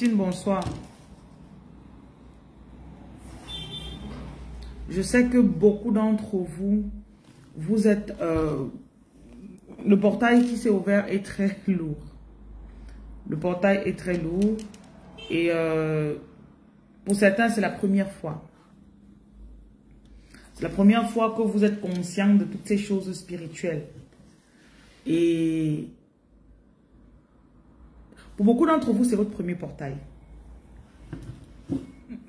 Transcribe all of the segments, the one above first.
Bonsoir. Je sais que beaucoup d'entre vous, vous êtes... euh, le portail qui s'est ouvert est très lourd. Le portail est très lourd. Et euh, pour certains, c'est la première fois. C'est la première fois que vous êtes conscient de toutes ces choses spirituelles. Et pour beaucoup d'entre vous, c'est votre premier portail.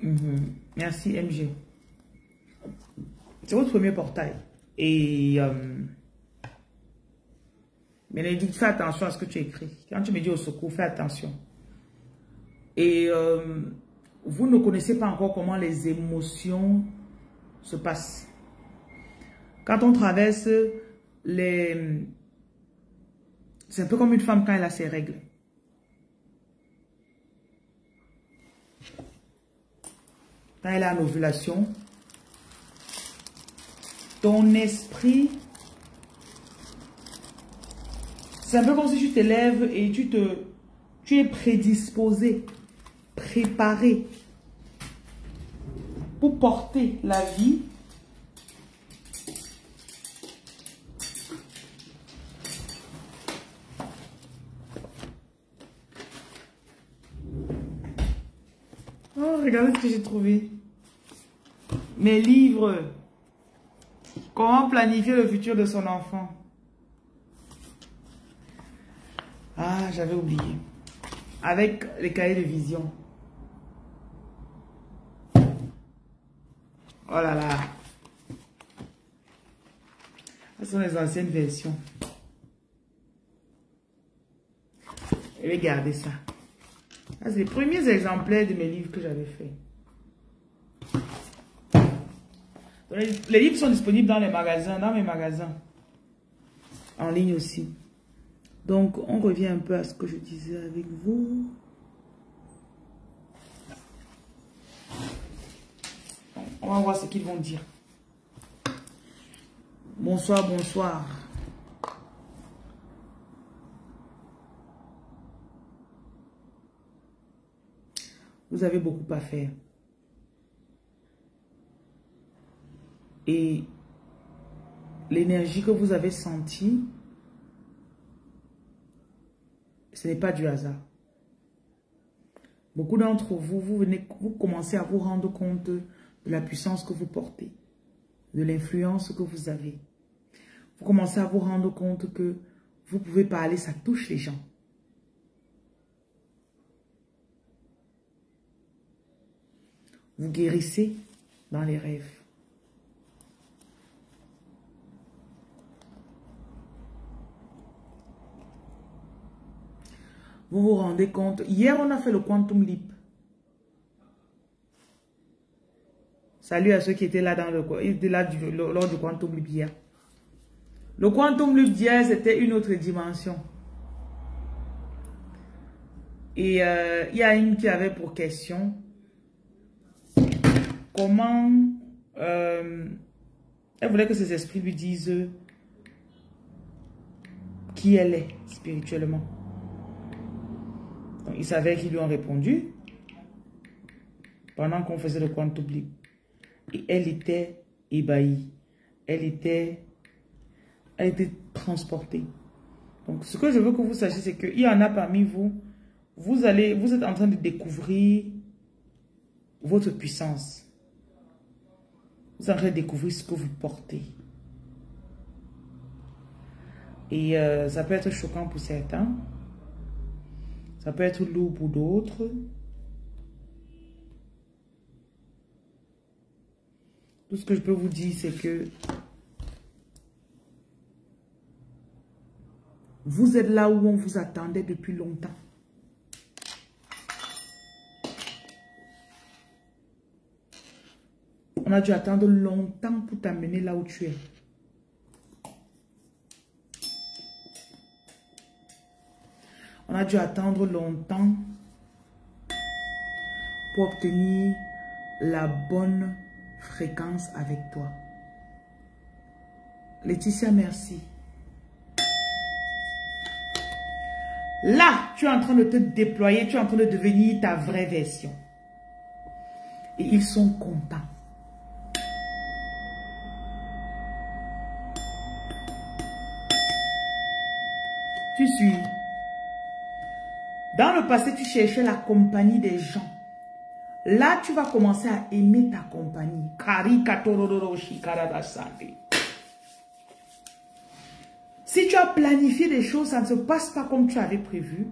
Mhm. Merci MG. C'est votre premier portail. Et euh, Bénédicte, fais attention à ce que tu écris. Quand tu me dis au secours, fais attention. Et euh, vous ne connaissez pas encore comment les émotions se passent. Quand on traverse les... C'est un peu comme une femme quand elle a ses règles. Quand elle a l'ovulation, ton esprit, c'est un peu comme si tu te lèves et tu te, tu es prédisposé, préparé pour porter la vie Oh, regardez ce que j'ai trouvé. Mes livres. Comment planifier le futur de son enfant? Ah, j'avais oublié. Avec les cahiers de vision. Oh là là. Ce sont les anciennes versions. Garder ça. C'est les premiers exemplaires de mes livres que j'avais fait. Les, livres sont disponibles dans les magasins, dans mes magasins. En ligne aussi. Donc, on revient un peu à ce que je disais avec vous. On va voir ce qu'ils vont dire. Bonsoir, bonsoir. Vous avez beaucoup à faire. Et l'énergie que vous avez sentie, ce n'est pas du hasard. Beaucoup d'entre vous, vous, venez, vous commencez à vous rendre compte de la puissance que vous portez, de l'influence que vous avez. Vous commencez à vous rendre compte que vous pouvez parler, ça touche les gens. Vous guérissez dans les rêves. Vous vous rendez compte. Hier, on a fait le Quantum Leap. Salut à ceux qui étaient là, dans le, là du, lors du Quantum Leap hier. Le Quantum Leap d'hier, c'était une autre dimension. Et euh, il y a une qui avait pour question comment euh, elle voulait que ses esprits lui disent qui elle est spirituellement. Donc, il savait qu'ils lui ont répondu pendant qu'on faisait le quantum leap. Et elle était ébahie. Elle était, elle était transportée. Donc, ce que je veux que vous sachiez, c'est qu'il y en a parmi vous, vous allez, vous êtes en train de découvrir votre puissance. Vous êtes en train de découvrir ce que vous portez. Et euh, ça peut être choquant pour certains. Ça peut être lourd pour d'autres. Tout ce que je peux vous dire, c'est que vous êtes là où on vous attendait depuis longtemps. On a dû attendre longtemps pour t'amener là où tu es. On a dû attendre longtemps pour obtenir la bonne fréquence avec toi. Laetitia, merci. Là, tu es en train de te déployer, tu es en train de devenir ta vraie version. Et ils sont contents. Tu suis. Dans le passé, tu cherchais la compagnie des gens. Là, tu vas commencer à aimer ta compagnie. Si tu as planifié des choses, ça ne se passe pas comme tu avais prévu,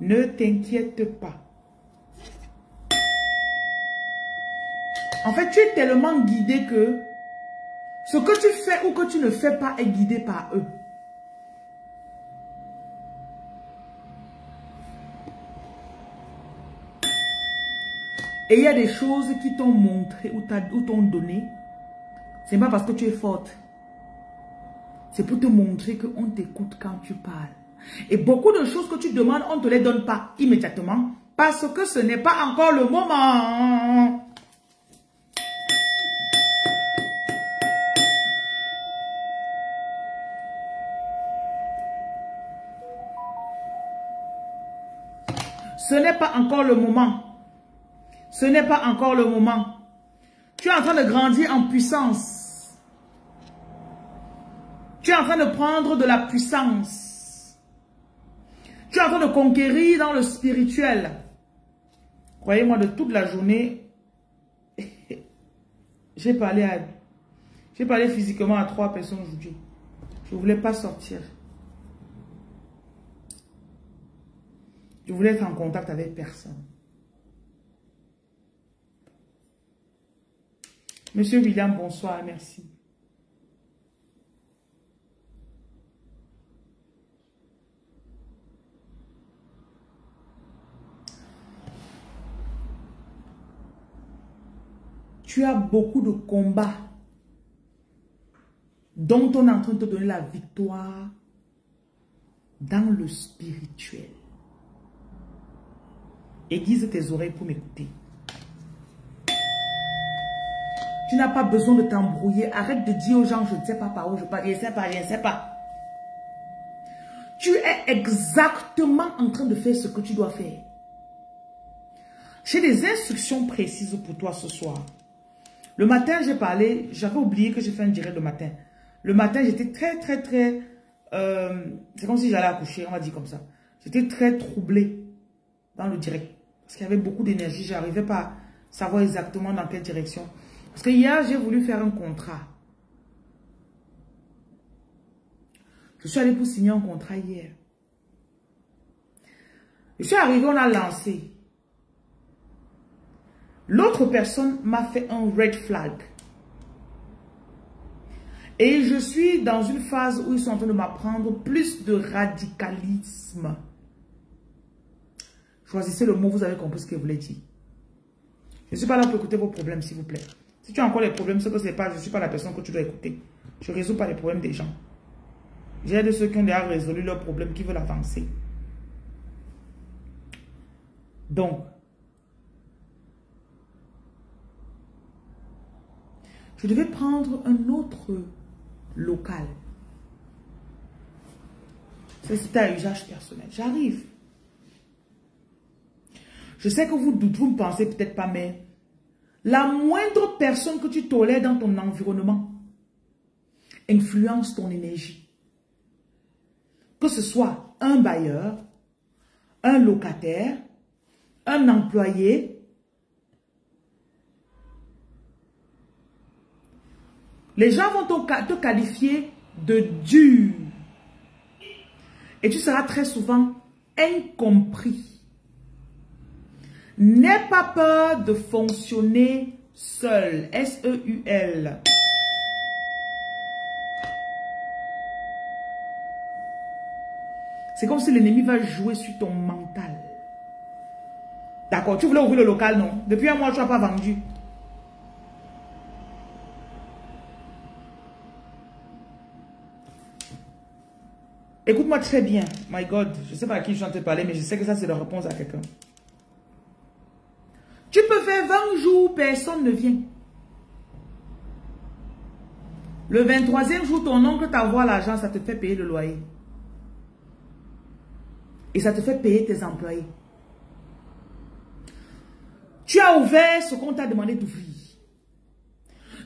ne t'inquiète pas. En fait, tu es tellement guidé que ce que tu fais ou que tu ne fais pas est guidé par eux. Et il y a des choses qui t'ont montré ou t'ont donné. Ce n'est pas parce que tu es forte. C'est pour te montrer qu'on t'écoute quand tu parles. Et beaucoup de choses que tu demandes, on ne te les donne pas immédiatement. Parce que ce n'est pas encore le moment. Ce n'est pas encore le moment. Ce n'est pas encore le moment. Tu es en train de grandir en puissance. Tu es en train de prendre de la puissance. Tu es en train de conquérir dans le spirituel. Croyez-moi, de toute la journée, j'ai parlé. J'ai parlé physiquement à trois personnes aujourd'hui. Je ne voulais pas sortir. Je voulais être en contact avec personne. Monsieur William, bonsoir, merci. Tu as beaucoup de combats dont on est en train de te donner la victoire dans le spirituel. Aiguise tes oreilles pour m'écouter. Tu n'as pas besoin de t'embrouiller. Arrête de dire aux gens, je ne sais pas par où je parle. Je ne sais pas, je ne sais pas. Tu es exactement en train de faire ce que tu dois faire. J'ai des instructions précises pour toi ce soir. Le matin, j'ai parlé, j'avais oublié que j'ai fait un direct le matin. Le matin, j'étais très, très, très... Euh, c'est comme si j'allais accoucher, on va dire comme ça. J'étais très troublée dans le direct. Parce qu'il y avait beaucoup d'énergie, je n'arrivais pas à savoir exactement dans quelle direction. Parce que hier, j'ai voulu faire un contrat. Je suis allée pour signer un contrat hier. Je suis arrivé, on a lancé. L'autre personne m'a fait un red flag. Et je suis dans une phase où ils sont en train de m'apprendre plus de radicalisme. Choisissez le mot, vous avez compris ce que je voulais dire. Je ne suis pas là pour écouter vos problèmes, s'il vous plaît. Si tu as encore des problèmes, c'est que c'est pas, je ne suis pas la personne que tu dois écouter. Je ne résous pas les problèmes des gens. J'ai ceux qui ont déjà résolu leurs problèmes, qui veulent avancer. Donc, je devais prendre un autre local. C'était à usage personnel. J'arrive. Je sais que vous, vous ne pensez peut-être pas, mais la moindre personne que tu tolères dans ton environnement influence ton énergie. Que ce soit un bailleur, un locataire, un employé, les gens vont te qualifier de dur. Et tu seras très souvent incompris. N'aie pas peur de fonctionner seul. S-E-U-L. C'est comme si l'ennemi va jouer sur ton mental. D'accord, tu voulais ouvrir le local, non? Depuis un mois, tu n'as pas vendu. Écoute-moi très bien. My God, je ne sais pas à qui je suis en train de parler, mais je sais que ça, c'est la réponse à quelqu'un. Tu peux faire 20 jours, personne ne vient. Le 23e jour, ton oncle t'envoie l'argent, ça te fait payer le loyer. Et ça te fait payer tes employés. Tu as ouvert ce qu'on t'a demandé d'ouvrir.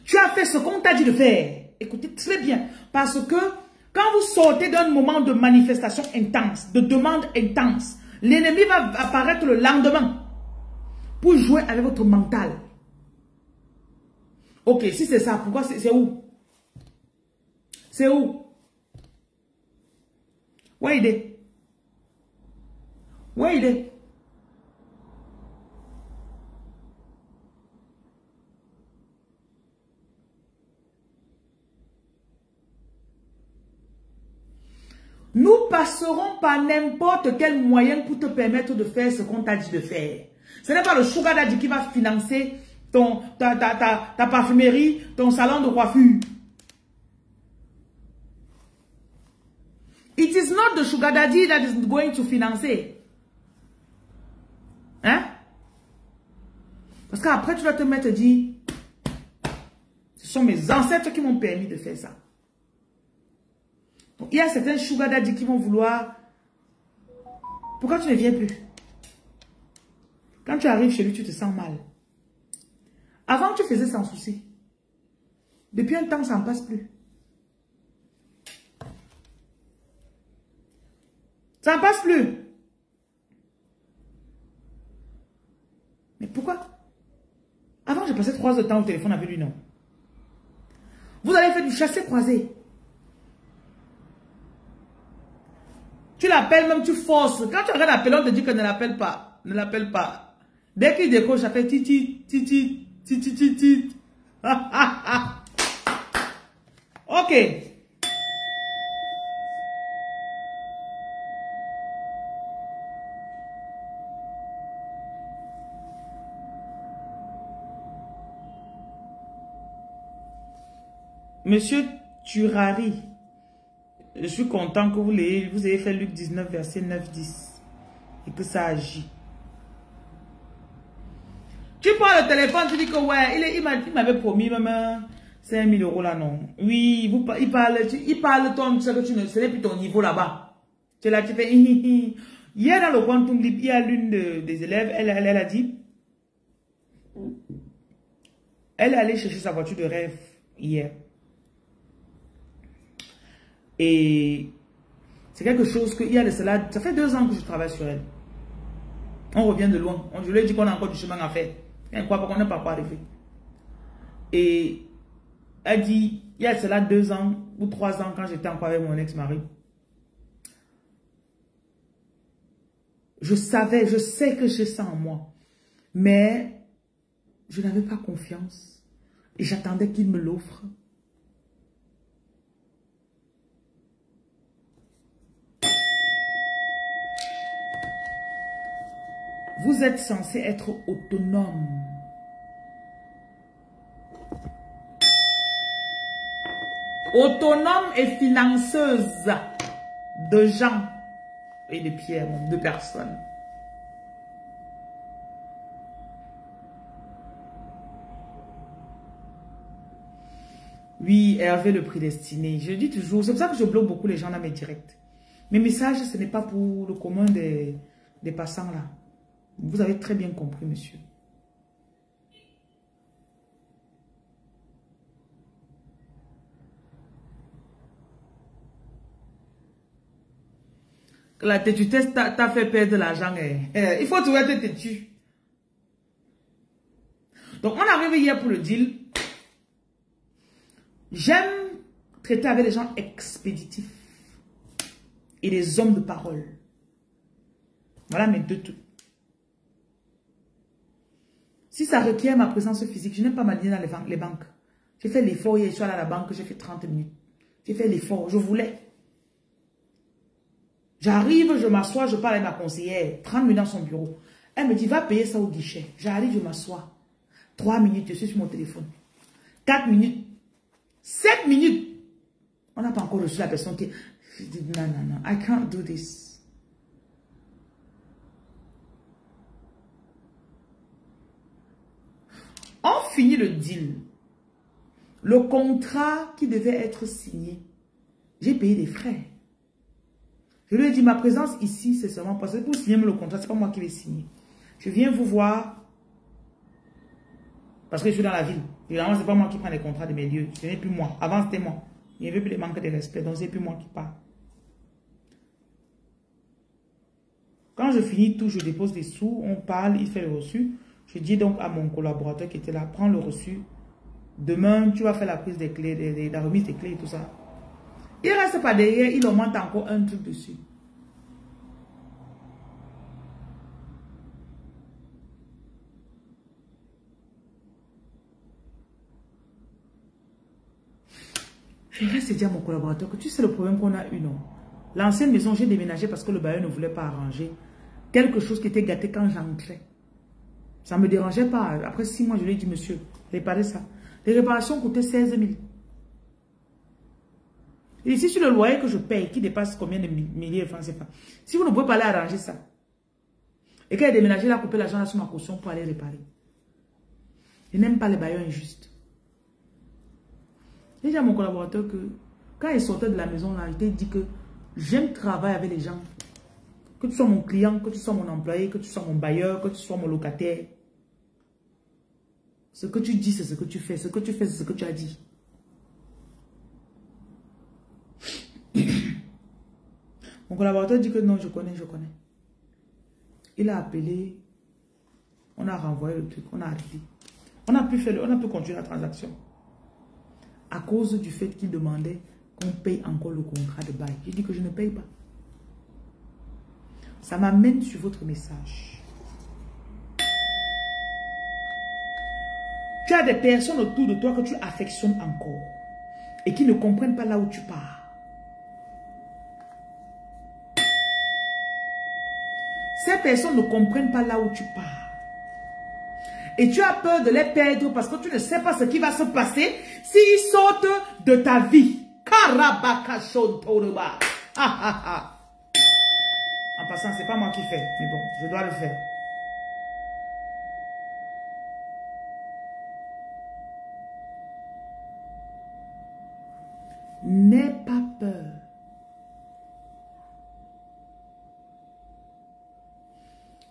Tu as fait ce qu'on t'a dit de faire. Écoutez très bien. Parce que quand vous sortez d'un moment de manifestation intense, de demande intense, l'ennemi va apparaître le lendemain pour jouer avec votre mental. Ok, si c'est ça, pourquoi c'est où? C'est où? Où est Où est Nous passerons par n'importe quel moyen pour te permettre de faire ce qu'on t'a dit de faire. Ce n'est pas le sugar daddy qui va financer ton, ta, ta, parfumerie, ton salon de coiffure. It is not the sugar daddy that is going to financer. Hein? Parce qu'après, tu dois te mettre et dire, ce sont mes ancêtres qui m'ont permis de faire ça. il y a certains sugar daddy qui vont vouloir... Pourquoi tu ne viens plus? Quand tu arrives chez lui, tu te sens mal. Avant, tu faisais sans souci. Depuis un temps, ça ne passe plus. Ça ne passe plus. Mais pourquoi? Avant, je passais trois heures de temps au téléphone avec lui, non. Vous avez fait du chassé-croisé. Tu l'appelles, même tu forces. Quand tu regardes l'appel, on te dit que ne l'appelle pas. Ne l'appelle pas. Dès qu'il décroche, ça fait titi, titi, titi, titi. ok. Monsieur Turari, je suis content que vous, ayez, vous ayez fait Luc 19, verset 9-10 et que ça agit. Tu prends le téléphone, tu dis que ouais, il, m'avait promis même 5000 euros là, non. Oui, il parle, il parle ton, tu sais que tu ne, ce n'est plus ton niveau là-bas. Tu es là, tu fais, hier dans le quantum il y a l'une des élèves, elle, elle, a dit, elle est allée chercher sa voiture de rêve hier. Et c'est quelque chose que, il y a de cela, ça fait deux ans que je travaille sur elle. On revient de loin. Je lui ai dit qu'on a encore du chemin à faire. Elle croit qu'on n'est pas arrivé. Et elle dit, il y a cela deux ans ou trois ans quand j'étais encore avec mon ex-mari. Je savais, je sais que j'ai ça en moi. Mais je n'avais pas confiance. Et j'attendais qu'il me l'offre. Vous êtes censé être autonome. Autonome et financeuse de gens et de pierres, de personnes. Oui, Hervé le prédestiné. Je dis toujours, c'est pour ça que je bloque beaucoup les gens dans mes directs. Mes messages, ce n'est pas pour le commun des, des passants là. Vous avez très bien compris, monsieur. La têtutesse t'a fait perdre l'argent. Eh. Eh, il faut trouver être têtu. Donc, on arrive hier pour le deal. J'aime traiter avec des gens expéditifs et des hommes de parole. Voilà mes deux trucs. Si ça requiert ma présence physique, je n'aime pas m'aligner dans les, banques. J'ai fait l'effort hier, je suis allé à la banque, j'ai fait 30 minutes. J'ai fait l'effort, je voulais. J'arrive, je m'assois, je parle avec ma conseillère, 30 minutes dans son bureau. Elle me dit, va payer ça au guichet. J'arrive, je m'assois. 3 minutes, je suis sur mon téléphone. 4 minutes. 7 minutes. On n'a pas encore reçu la personne qui... Je dis, non, non, non, I can't do this. Finit le deal. Le contrat qui devait être signé, j'ai payé des frais. Je lui ai dit, ma présence ici, c'est seulement parce que pour signer le contrat, c'est pas moi qui vais signer. Je viens vous voir parce que je suis dans la ville. Évidemment, c'est pas moi qui prends les contrats de mes lieux. Ce n'est plus moi. Avant, c'était moi. Il n'y avait plus de manque de respect, donc c'est plus moi qui parle. Quand je finis tout, je dépose des sous, on parle, il fait le reçu. Je dis donc à mon collaborateur qui était là, prends le reçu. Demain, tu vas faire la prise des clés, la remise des clés et tout ça. Il reste pas derrière, il augmente encore un truc dessus. Je reste dire à mon collaborateur que tu sais le problème qu'on a eu, non? L'ancienne maison, j'ai déménagé parce que le bailleur ne voulait pas arranger quelque chose qui était gâté quand j'entrais. Ça ne me dérangeait pas. Après six mois, je lui ai dit, monsieur, réparez ça. Les réparations coûtaient 16 000. Et ici, sur le loyer que je paye, qui dépasse combien de milliers de francs. Si vous ne pouvez pas aller arranger ça, et qu'elle a déménagé, elle a coupé l'argent sur ma caution pour aller réparer. Je n'aime pas les bailleurs injustes. J'ai dit à mon collaborateur que quand il sortait de la maison, là, il dit que j'aime travailler avec les gens. Que tu sois mon client, que tu sois mon employé, que tu sois mon bailleur, que tu sois mon locataire. Ce que tu dis, c'est ce que tu fais. Ce que tu fais, c'est ce que tu as dit. Mon collaborateur dit que non, je connais, je connais. Il a appelé, on a renvoyé le truc, on a arrêté. On a pu, faire, on a pu la transaction. À cause du fait qu'il demandait qu'on paye encore le contrat de bail. J'ai dit que je ne paye pas. Ça m'amène sur votre message. Tu as des personnes autour de toi que tu affectionnes encore et qui ne comprennent pas là où tu pars. Ces personnes ne comprennent pas là où tu pars. Et tu as peur de les perdre parce que tu ne sais pas ce qui va se passer s'ils sortent de ta vie. En passant, c'est pas moi qui fais. Mais bon, je dois le faire. N'aie pas peur.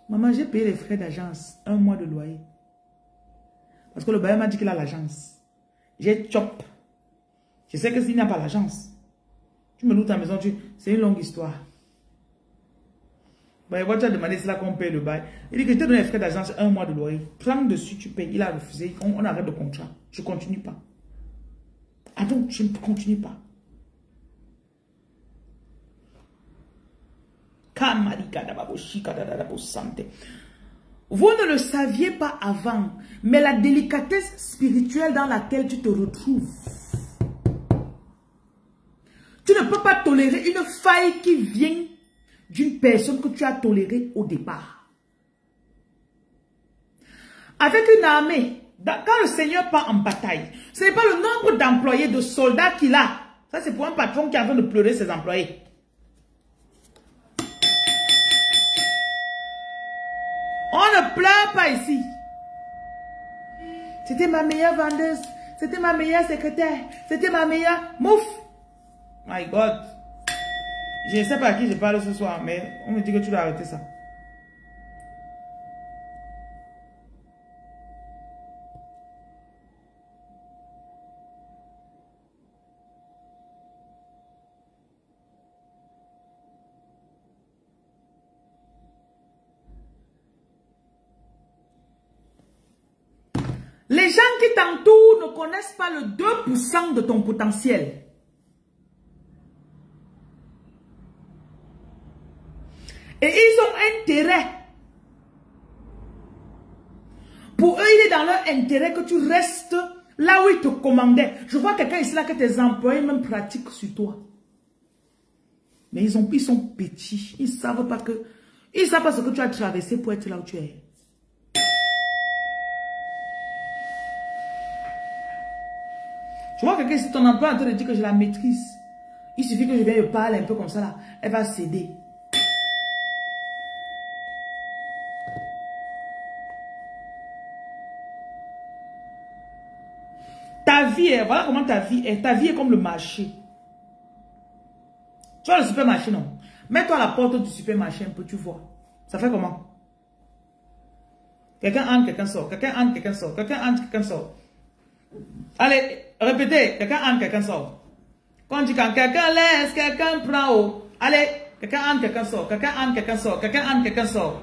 Maman, j'ai payé les frais d'agence, un mois de loyer. Parce que le bailleur m'a dit qu'il a l'agence. J'ai chop. Je sais que s'il n'y a pas l'agence, tu me loues ta maison, c'est une longue histoire. Bah, tu as demandé, c'est là qu'on paye le bail. Il dit que je t'ai donné les frais d'agence, un mois de loyer. Prends dessus, tu payes. Il a refusé. On, arrête le contrat. Je ne continue pas. Ah donc, je ne continue pas. Vous ne le saviez pas avant, mais la délicatesse spirituelle dans laquelle tu te retrouves. Tu ne peux pas tolérer une faille qui vient d'une personne que tu as tolérée au départ. Avec une armée, quand le Seigneur part en bataille, ce n'est pas le nombre d'employés, de soldats qu'il a. Ça, c'est pour un patron qui a de pleurer ses employés. On ne pleure pas ici. C'était ma meilleure vendeuse. C'était ma meilleure secrétaire. C'était ma meilleure... Mouf. My God. Je ne sais pas à qui je parle ce soir, mais on me dit que tu dois arrêter ça. Les gens qui t'entourent ne connaissent pas le 2% de ton potentiel. Et ils ont intérêt. Pour eux, il est dans leur intérêt que tu restes là où ils te commandaient. Je vois quelqu'un ici là que tes employés même pratiquent sur toi. Mais ils, ont, ils sont petits. Ils ne savent pas que... Ils savent pas ce que tu as traversé pour être là où tu es. Je vois quelqu'un ici, ton emploi en train de dire que je la maîtrise. Il suffit que je vienne parler un peu comme ça là. Elle va céder. Voilà comment ta vie est. Ta vie est comme le marché. Tu vois le supermarché, non? Mets-toi à la porte du supermarché un peu, tu vois. Ça fait comment? Quelqu'un entre, quelqu'un sort. Quelqu'un entre, quelqu'un sort. Quelqu'un entre, quelqu'un sort. Allez, répétez. Quelqu'un entre, quelqu'un sort. Quand tu quand quelqu'un laisse, quelqu'un prend haut. Allez, quelqu'un entre, quelqu'un sort. Quelqu'un entre, quelqu'un sort. Quelqu'un entre, quelqu'un sort.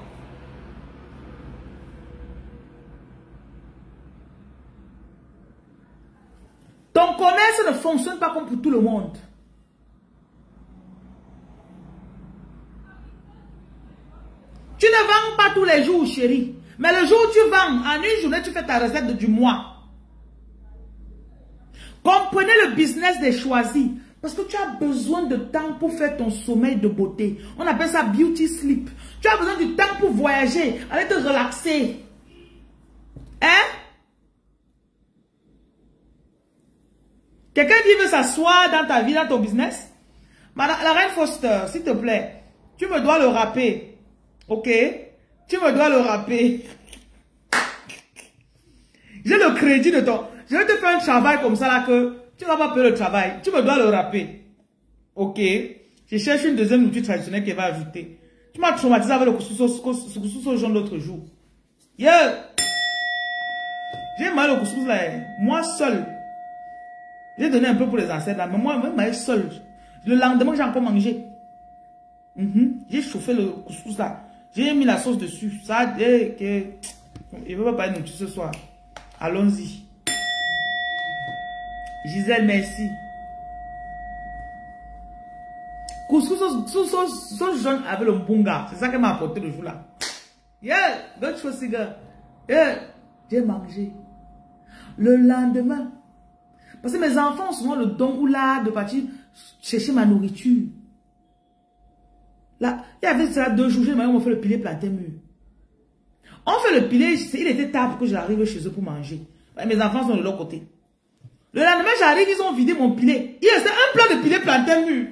Ton commerce ne fonctionne pas comme pour tout le monde. Tu ne vends pas tous les jours, chérie. Mais le jour où tu vends, en une journée, tu fais ta recette du mois. Comprenez le business des choisis. Parce que tu as besoin de temps pour faire ton sommeil de beauté. On appelle ça beauty sleep. Tu as besoin du temps pour voyager, aller te relaxer. Hein? Quelqu'un qui veut s'asseoir dans ta vie, dans ton business? Madame, la reine Foster, s'il te plaît, tu me dois le rapper. Ok? Tu me dois le rapper. J'ai le crédit de ton... Je vais te faire un travail comme ça là que tu vas pas payer le travail. Tu me dois le rapper. Ok? Je cherche une deuxième outil traditionnelle qui va ajouter. Tu m'as traumatisé avec le couscous au jaune l'autre jour. Yeah! J'ai mal au couscous là. Moi seul. J'ai donné un peu pour les ancêtres là. Mais moi, même seul. Le lendemain, j'ai encore mangé. Mhm. J'ai chauffé le couscous là. J'ai mis la sauce dessus. Ça, dit que... Il ne veut pas parler de ce soir. Allons-y. Gisèle, merci. Couscous sauce jaune avec le bunga. C'est ça qu'elle m'a apporté le jour là. Yeah, d'autres choses, gars. Yeah, j'ai mangé. Le lendemain. Parce que mes enfants ont souvent le don ou là de partir chercher ma nourriture. Là, il y avait ça deux jours, j'ai on fait le pilier planté mûr. On fait le pilier, il était tard pour que j'arrive chez eux pour manger. Mes enfants sont de l'autre côté. Le lendemain, j'arrive, ils ont vidé mon pilier. Il restait un plat de pilier planté mûr.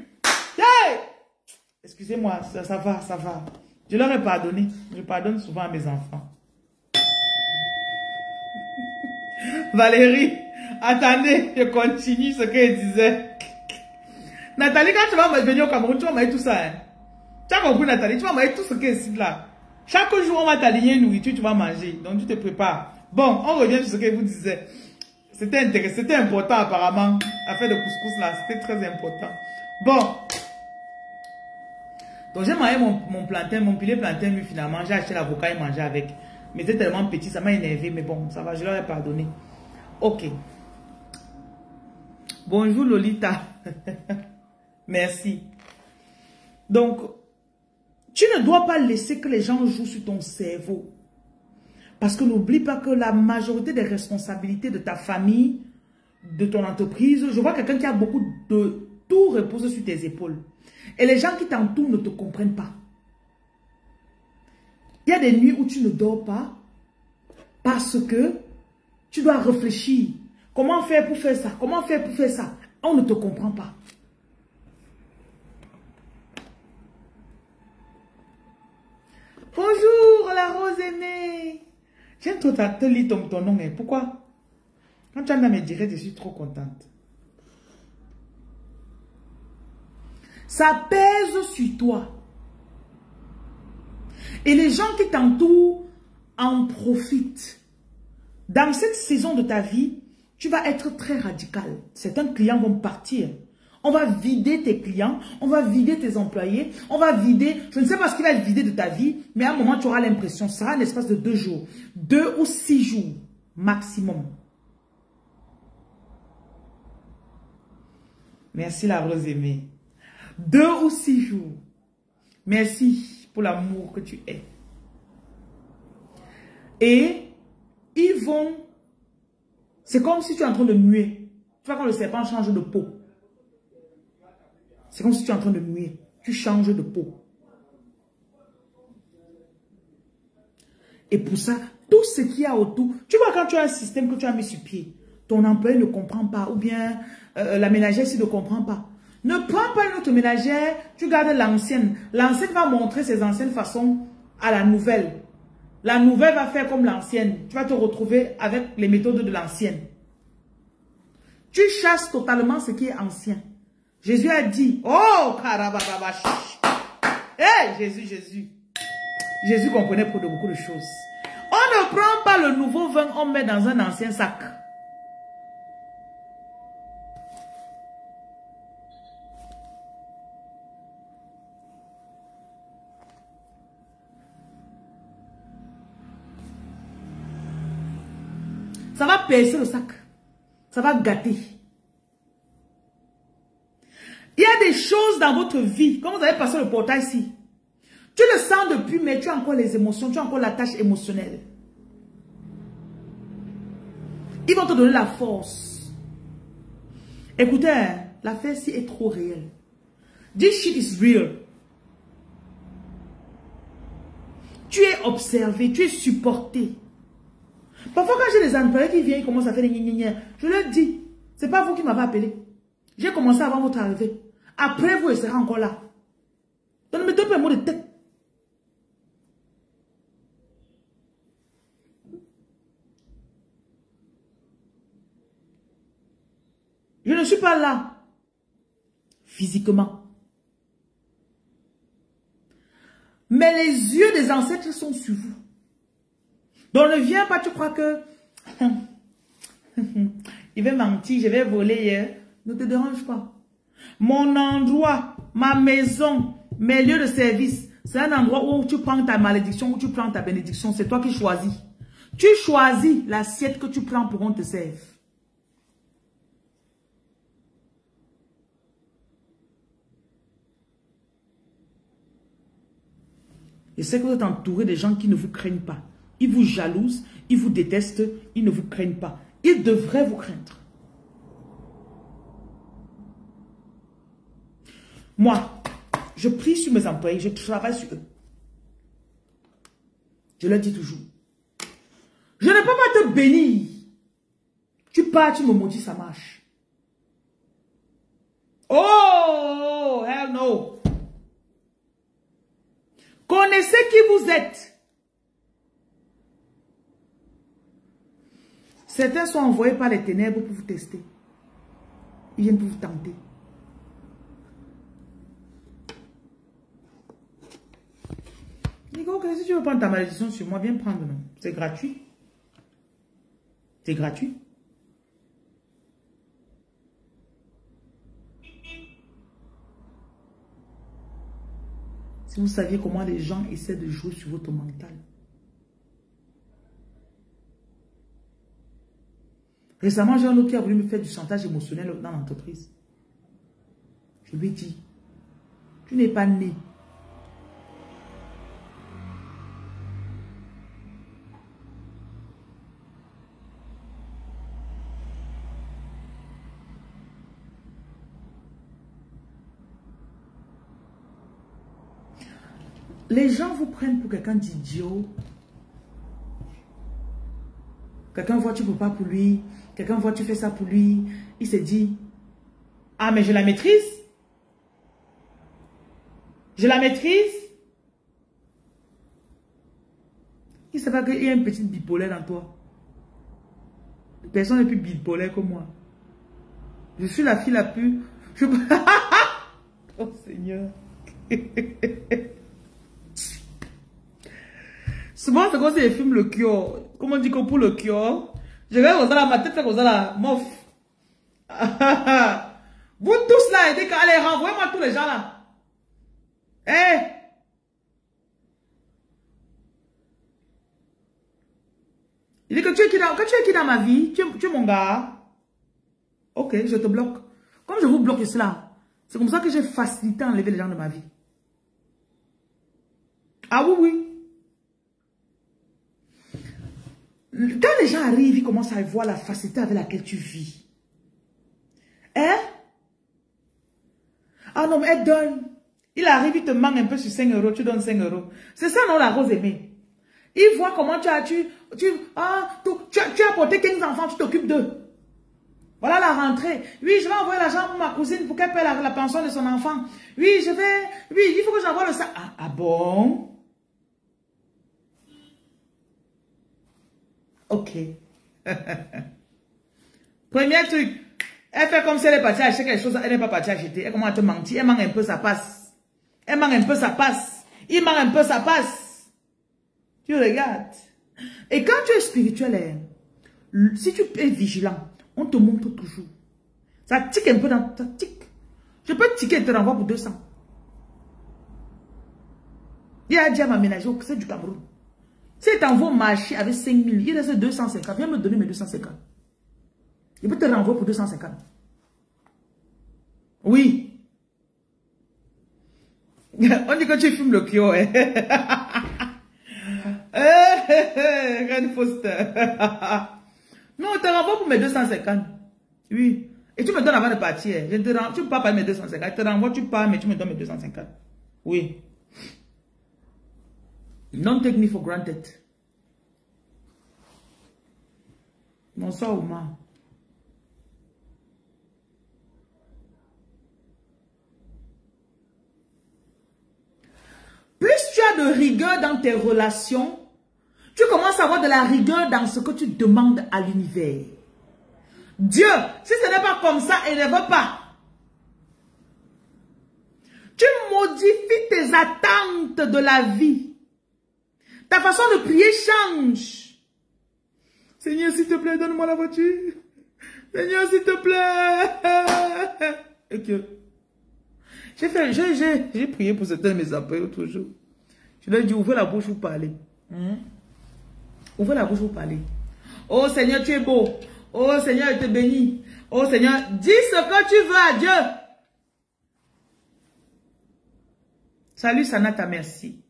Hey! Excusez-moi, ça va, ça va. Je leur ai pardonné. Je pardonne souvent à mes enfants. Valérie, attendez, je continue ce qu'elle disait. Nathalie, quand tu vas venir au Cameroun, tu vas m'aider tout ça. Hein? Tu as compris, Nathalie? Tu vas manger tout ce qui est ici, là. Chaque jour, on va t'aligner une nourriture, tu vas manger. Donc, tu te prépares. Bon, on revient sur ce que vous disait. C'était intéressant, c'était important, apparemment. Affaire de couscous, là. C'était très important. Bon. Donc, j'ai mangé mon, mon, plantain, mon pilet plantain, mais finalement, j'ai acheté l'avocat et mangé avec. Mais c'était tellement petit, ça m'a énervé. Mais bon, ça va, je leur ai pardonné. Ok. Bonjour, Lolita. Merci. Donc, tu ne dois pas laisser que les gens jouent sur ton cerveau. Parce que n'oublie pas que la majorité des responsabilités de ta famille, de ton entreprise, je vois quelqu'un qui a beaucoup de... Tout repose sur tes épaules. Et les gens qui t'entourent ne te comprennent pas. Il y a des nuits où tu ne dors pas parce que tu dois réfléchir. Comment faire pour faire ça? Comment faire pour faire ça? On ne te comprend pas. Bonjour la rose aimée. J'aime trop te lire ton, nom. Hein. Pourquoi? Quand tu as me dire, je suis trop contente. Ça pèse sur toi. Et les gens qui t'entourent en profitent. Dans cette saison de ta vie, tu vas être très radical. Certains clients vont partir. On va vider tes clients, on va vider tes employés, on va vider, je ne sais pas ce qui va être vidé de ta vie, mais à un moment, tu auras l'impression, ça sera un espace de deux jours, deux ou six jours maximum. Merci la rose aimée. Deux ou six jours. Merci pour l'amour que tu es. Et ils vont... C'est comme si tu es en train de muer. Tu vois quand le serpent change de peau. C'est comme si tu es en train de muer. Tu changes de peau. Et pour ça, tout ce qu'il y a autour, tu vois quand tu as un système que tu as mis sur pied, ton employé ne comprend pas, ou bien euh, la ménagère ne comprend pas. Ne prends pas une autre ménagère, tu gardes l'ancienne. L'ancienne va montrer ses anciennes façons à la nouvelle. La nouvelle va faire comme l'ancienne. Tu vas te retrouver avec les méthodes de l'ancienne. Tu chasses totalement ce qui est ancien. Jésus a dit, oh, Hé, Jésus, Jésus. Jésus comprenait pour de beaucoup de choses. On ne prend pas le nouveau vin, on met dans un ancien sac. Percer le sac. Ça va gâter. Il y a des choses dans votre vie, comme vous avez passé le portail ici. Tu le sens depuis, mais tu as encore les émotions, tu as encore la tâche émotionnelle. Ils vont te donner la force. Écoutez, hein, l'affaire-ci est trop réelle. This shit is real. Tu es observé, tu es supporté. Parfois, quand j'ai des employés qui viennent, ils commencent à faire des gna je leur dis, c'est pas vous qui m'avez appelé. J'ai commencé avant votre arrivée. Après, vous, il sera encore là. Donc, ne me donne pas un mot de tête. Je ne suis pas là. Physiquement. Mais les yeux des ancêtres sont sur vous. Donc ne viens pas, tu crois que... Il va mentir, je vais voler. Hein. Ne te dérange pas. Mon endroit, ma maison, mes lieux de service, c'est un endroit où tu prends ta malédiction, où tu prends ta bénédiction. C'est toi qui choisis. Tu choisis l'assiette que tu prends pour qu'on te serve. Je sais que vous êtes entouré de gens qui ne vous craignent pas. Ils vous jalousent, ils vous détestent, ils ne vous craignent pas. Ils devraient vous craindre. Moi, je prie sur mes employés, je travaille sur eux. Je leur dis toujours. Je ne peux pas te bénir. Tu pars, tu me maudis, ça marche. Oh, hell no. Connaissez qui vous êtes. Certains sont envoyés par les ténèbres pour vous tester. Ils viennent pour vous tenter. Nico, si tu veux prendre ta malédiction sur moi, viens prendre. C'est gratuit. C'est gratuit. Si vous saviez comment les gens essaient de jouer sur votre mental. Récemment, j'ai un autre qui a voulu me faire du chantage émotionnel dans l'entreprise. Je lui ai dit, tu n'es pas né. Les gens vous prennent pour quelqu'un d'idiot. Quelqu'un voit tu ne peux pas pour lui? Quelqu'un voit, tu fais ça pour lui? Il se dit, ah, mais je la maîtrise. Je la maîtrise. Il ne sait pas qu'il y a une petite bipolaire dans toi. Personne n'est plus bipolaire que moi. Je suis la fille la plus... oh Seigneur. Souvent, c'est comme si les films le cure. Comment on dit que pour le cure, je vais vous là, ma tête ça là, mof. Vous tous là, allez, renvoyez-moi tous les gens là. Eh! Il dit que tu es qui dans, tu es qui dans ma vie, tu es, tu es mon gars. Ok, je te bloque. Comme je vous bloque cela, c'est comme ça que j'ai facilité à enlever les gens de ma vie. Ah oui, oui. Quand les gens arrivent, ils commencent à voir la facilité avec laquelle tu vis. Hein? Ah non, mais elle donne. Il arrive, il te manque un peu sur 5 euros, tu donnes 5 euros. C'est ça, non, la rose aimée. Il voit comment tu as, tu, tu, ah, tu, as, tu as apporté 15 enfants, tu t'occupes d'eux. Voilà la rentrée. Oui, je vais envoyer l'argent pour ma cousine pour qu'elle paie la, pension de son enfant. Oui, je vais, oui, il faut que j'envoie le sac. Ah, ah bon? Ok. Premier truc, elle fait comme si elle est partie acheter quelque chose, elle n'est pas partie acheter. Elle commence à te mentir, elle manque un peu, ça passe. Elle manque un peu, ça passe. Il manque un peu, ça passe. Tu regardes. Et quand tu es spirituel, hein, si tu es vigilant, on te montre toujours. Ça tique un peu dans ta tique. Je peux tiquer et te renvoyer pour 200. Il a dit à m'aménager au c'est du Cameroun. Si t'envoies marché avec 5 000, il reste 250. Viens me donner mes 250. Il peut te renvoyer pour 250. Oui. On dit que tu fumes le kio. Hein. Reine Foster. non, on te renvoie pour mes 250. Oui. Et tu me donnes avant de partir. Je te rends, tu ne peux pas mes 250. Je te renvoie, tu pars, mais tu me donnes mes 250. Oui. Don't take me for granted. Bonsoir, Ouma. Plus tu as de rigueur dans tes relations, tu commences à avoir de la rigueur dans ce que tu demandes à l'univers. Dieu, si ce n'est pas comme ça, il ne veut pas. Tu modifies tes attentes de la vie. Façon de prier change. Seigneur, s'il te plaît, donne-moi la voiture. Seigneur, s'il te plaît. Et que j'ai fait, j'ai prié pour certains mes appels toujours. Je leur ai dit, la bouche pour parler. Hmm? Ouvrez la bouche pour parler. Oh Seigneur, tu es beau. Oh Seigneur, te bénit. Oh Seigneur, dis ce que tu veux à Dieu. Salut Sanata, merci.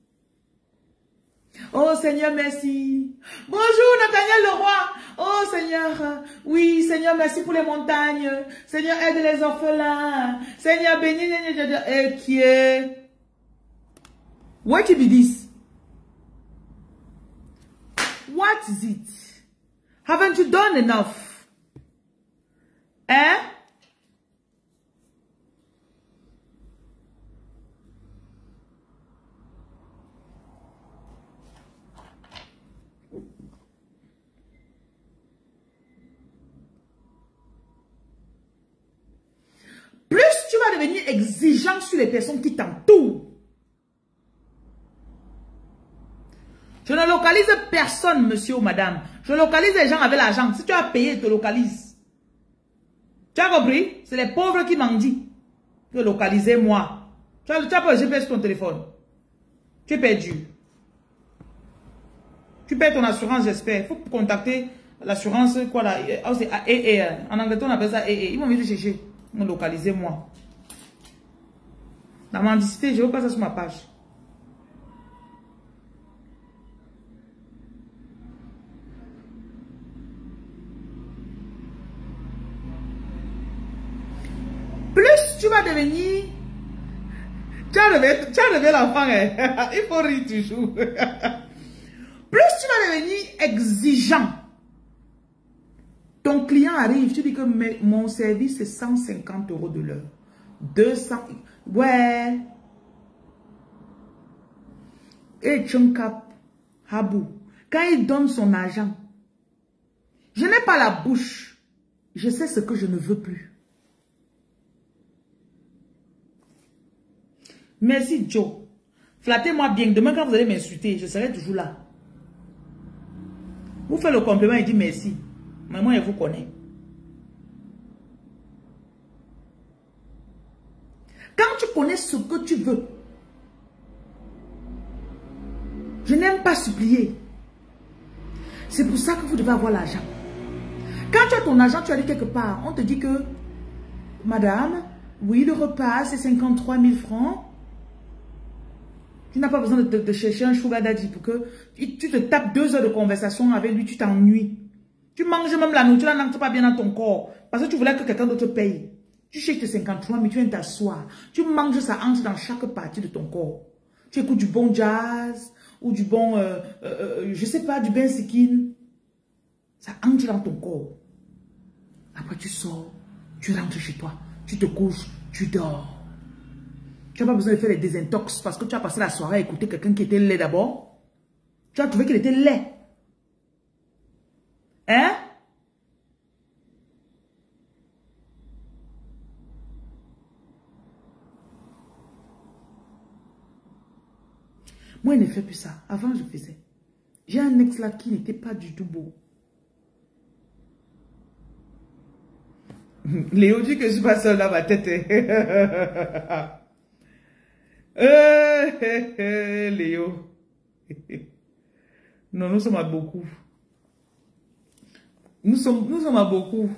Oh Seigneur, merci. Bonjour Nathaniel le roi. Oh Seigneur, oui Seigneur, merci pour les montagnes. Seigneur, aide les orphelins. Seigneur, bénis qui est... What be this? What is it? Haven't you done enough? Hein? Plus tu vas devenir exigeant sur les personnes qui t'entourent. Je ne localise personne, monsieur ou madame. Je localise les gens avec l'argent. Si tu as payé, je te localise. Tu as compris? C'est les pauvres qui m'ont dit que localisez-moi. Tu as, tu as pas le GPS sur ton téléphone. Tu es perdu. Tu perds ton assurance, j'espère. Faut contacter l'assurance, quoi là? Oh, c'est AA. En anglais, on appelle ça AA. Ils vont venir chercher. Localisez-moi. La mendicité, je veux pas ça sur ma page. tu vas devenir... Tu as relevé, l'enfant, hein. il faut rire toujours. Plus tu vas devenir exigeant. Ton client arrive, tu dis que mon service c'est 150 euros de l'heure. 200... Ouais. Et Chunkap, Habou, quand il donne son argent, je n'ai pas la bouche. Je sais ce que je ne veux plus. Merci Joe. Flattez-moi bien. Demain, quand vous allez m'insulter, je serai toujours là. Vous faites le compliment et dit merci. Moi, je vous connais. Quand tu connais ce que tu veux, je n'aime pas supplier. C'est pour ça que vous devez avoir l'argent. Quand tu as ton argent, tu as dit quelque part, on te dit que, madame, oui, le repas, c'est 53 000 francs. Tu n'as pas besoin de, chercher un sugar daddy pour que tu te tapes deux heures de conversation avec lui, tu t'ennuies. Tu manges même la nourriture, n'entre pas bien dans ton corps. Parce que tu voulais que quelqu'un d'autre paye. Tu cherches tes 53, mais tu viens t'asseoir. Tu manges, ça entre dans chaque partie de ton corps. Tu écoutes du bon jazz, ou du bon, euh, euh, euh je sais pas, du ben skin. Ça entre dans ton corps. Après, tu sors, tu rentres chez toi, tu te couches, tu dors. Tu n'as pas besoin de faire les désintox parce que tu as passé la soirée à écouter quelqu'un qui était laid d'abord. Tu as trouvé qu'il était laid. Hein? Ne fais plus ça. Avant, je faisais. J'ai un ex là qui n'était pas du tout beau. Léo dit que je suis pas seule dans ma tête. Euh, Léo. Non, nous sommes à beaucoup. Nous sommes, nous sommes à beaucoup.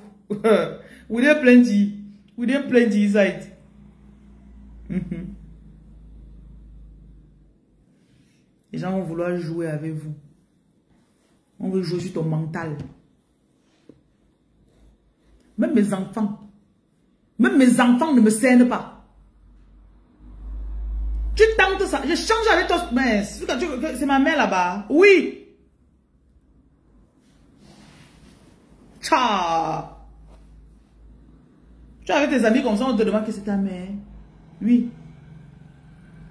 We didn't plenty. We didn't plenty inside. Les gens vont vouloir jouer avec vous. On veut jouer sur ton mental. Même mes enfants. Même mes enfants ne me cernent pas. Tu tentes ça. Je change avec toi. Mais c'est ma mère là-bas. Oui. Tcha. Tu es avec tes amis comme ça, on te demande que c'est ta mère. Oui.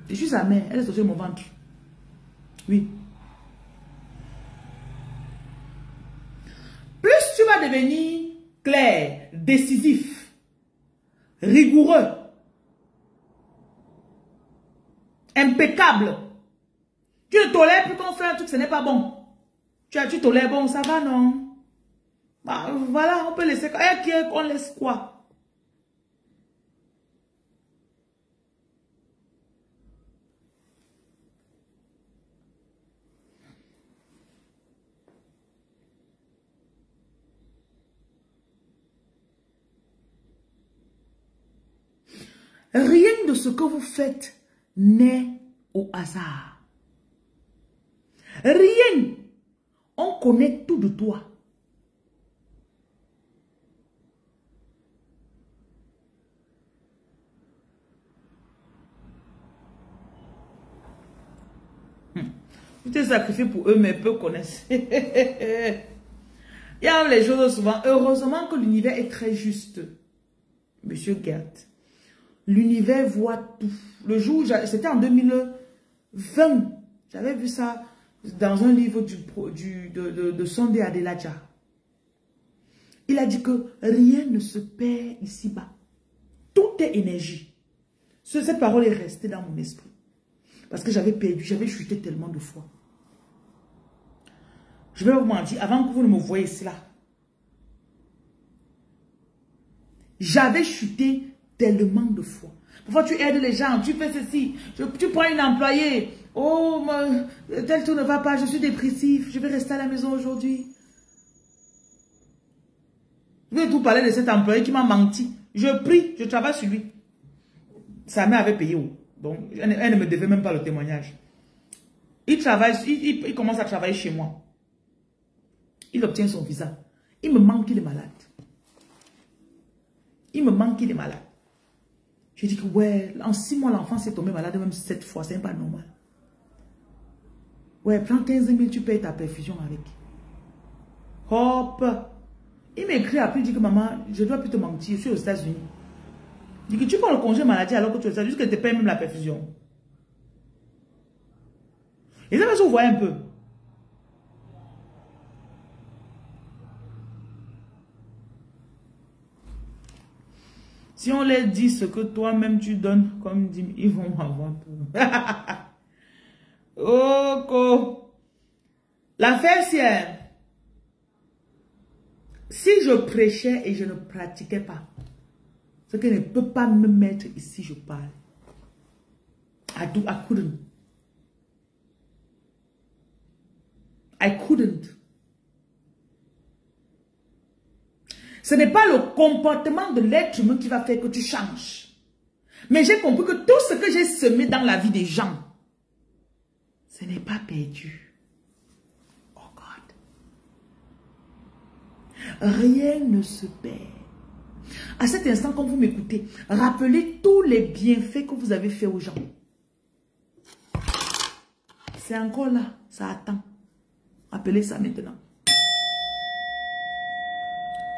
Je suis sa mère. Elle est sur mon ventre. Oui. Plus tu vas devenir clair, décisif, rigoureux, impeccable. Tu ne tolères plus qu'on fait un ce n'est pas bon. Tu, as, tu tolères, bon, ça va, non? Bah, voilà, on peut laisser. Et qu'on laisse quoi? Rien de ce que vous faites n'est au hasard. Rien. On connaît tout de toi. Tu t'es sacrifié pour eux, mais peu connaissent. Il y a les choses souvent. Heureusement que l'univers est très juste. Monsieur Gert. L'univers voit tout. Le jour, c'était en 2020, j'avais vu ça dans un livre de, de, de Sondé Adeladja. Il a dit que rien ne se perd ici-bas. Tout est énergie. Cette parole est restée dans mon esprit. Parce que j'avais perdu, j'avais chuté tellement de fois. Je vais vous mentir, avant que vous ne me voyez cela, j'avais chuté tellement de fois. Parfois, tu aides les gens, tu fais ceci, tu prends une employée. Oh, tel tout ne va pas, je suis dépressif, je vais rester à la maison aujourd'hui. Je vais tout parler de cet employé qui m'a menti. Je prie, je travaille sur lui. Sa mère avait payé. Donc, elle, ne me devait même pas le témoignage. Il travaille, il, commence à travailler chez moi. Il obtient son visa. Il me manque, il est malade. Il me manque, il est malade. Je dis que ouais, en six mois, l'enfant s'est tombé malade même sept fois. C'est pas normal. Ouais, prends 15 000, tu payes ta perfusion avec. Hop. Il m'écrit après, il dit que maman, je dois plus te mentir, je suis aux États-Unis. Il dit que tu prends le congé maladie alors que tu es aux États-Unis, que tu payes même la perfusion. Et ça se voir un peu. Si on leur dit ce que toi-même tu donnes, comme dit, ils vont m'avoir peur. oh, L'affaire, c'est... Si je prêchais et je ne pratiquais pas, ce que ne peut pas me mettre ici, je parle. I, do, I couldn't. I couldn't. Ce n'est pas le comportement de l'être humain qui va faire que tu changes. Mais j'ai compris que tout ce que j'ai semé dans la vie des gens, ce n'est pas perdu. Oh God. Rien ne se perd. À cet instant, quand vous m'écoutez, rappelez tous les bienfaits que vous avez fait aux gens. C'est encore là, ça attend. Rappelez ça maintenant.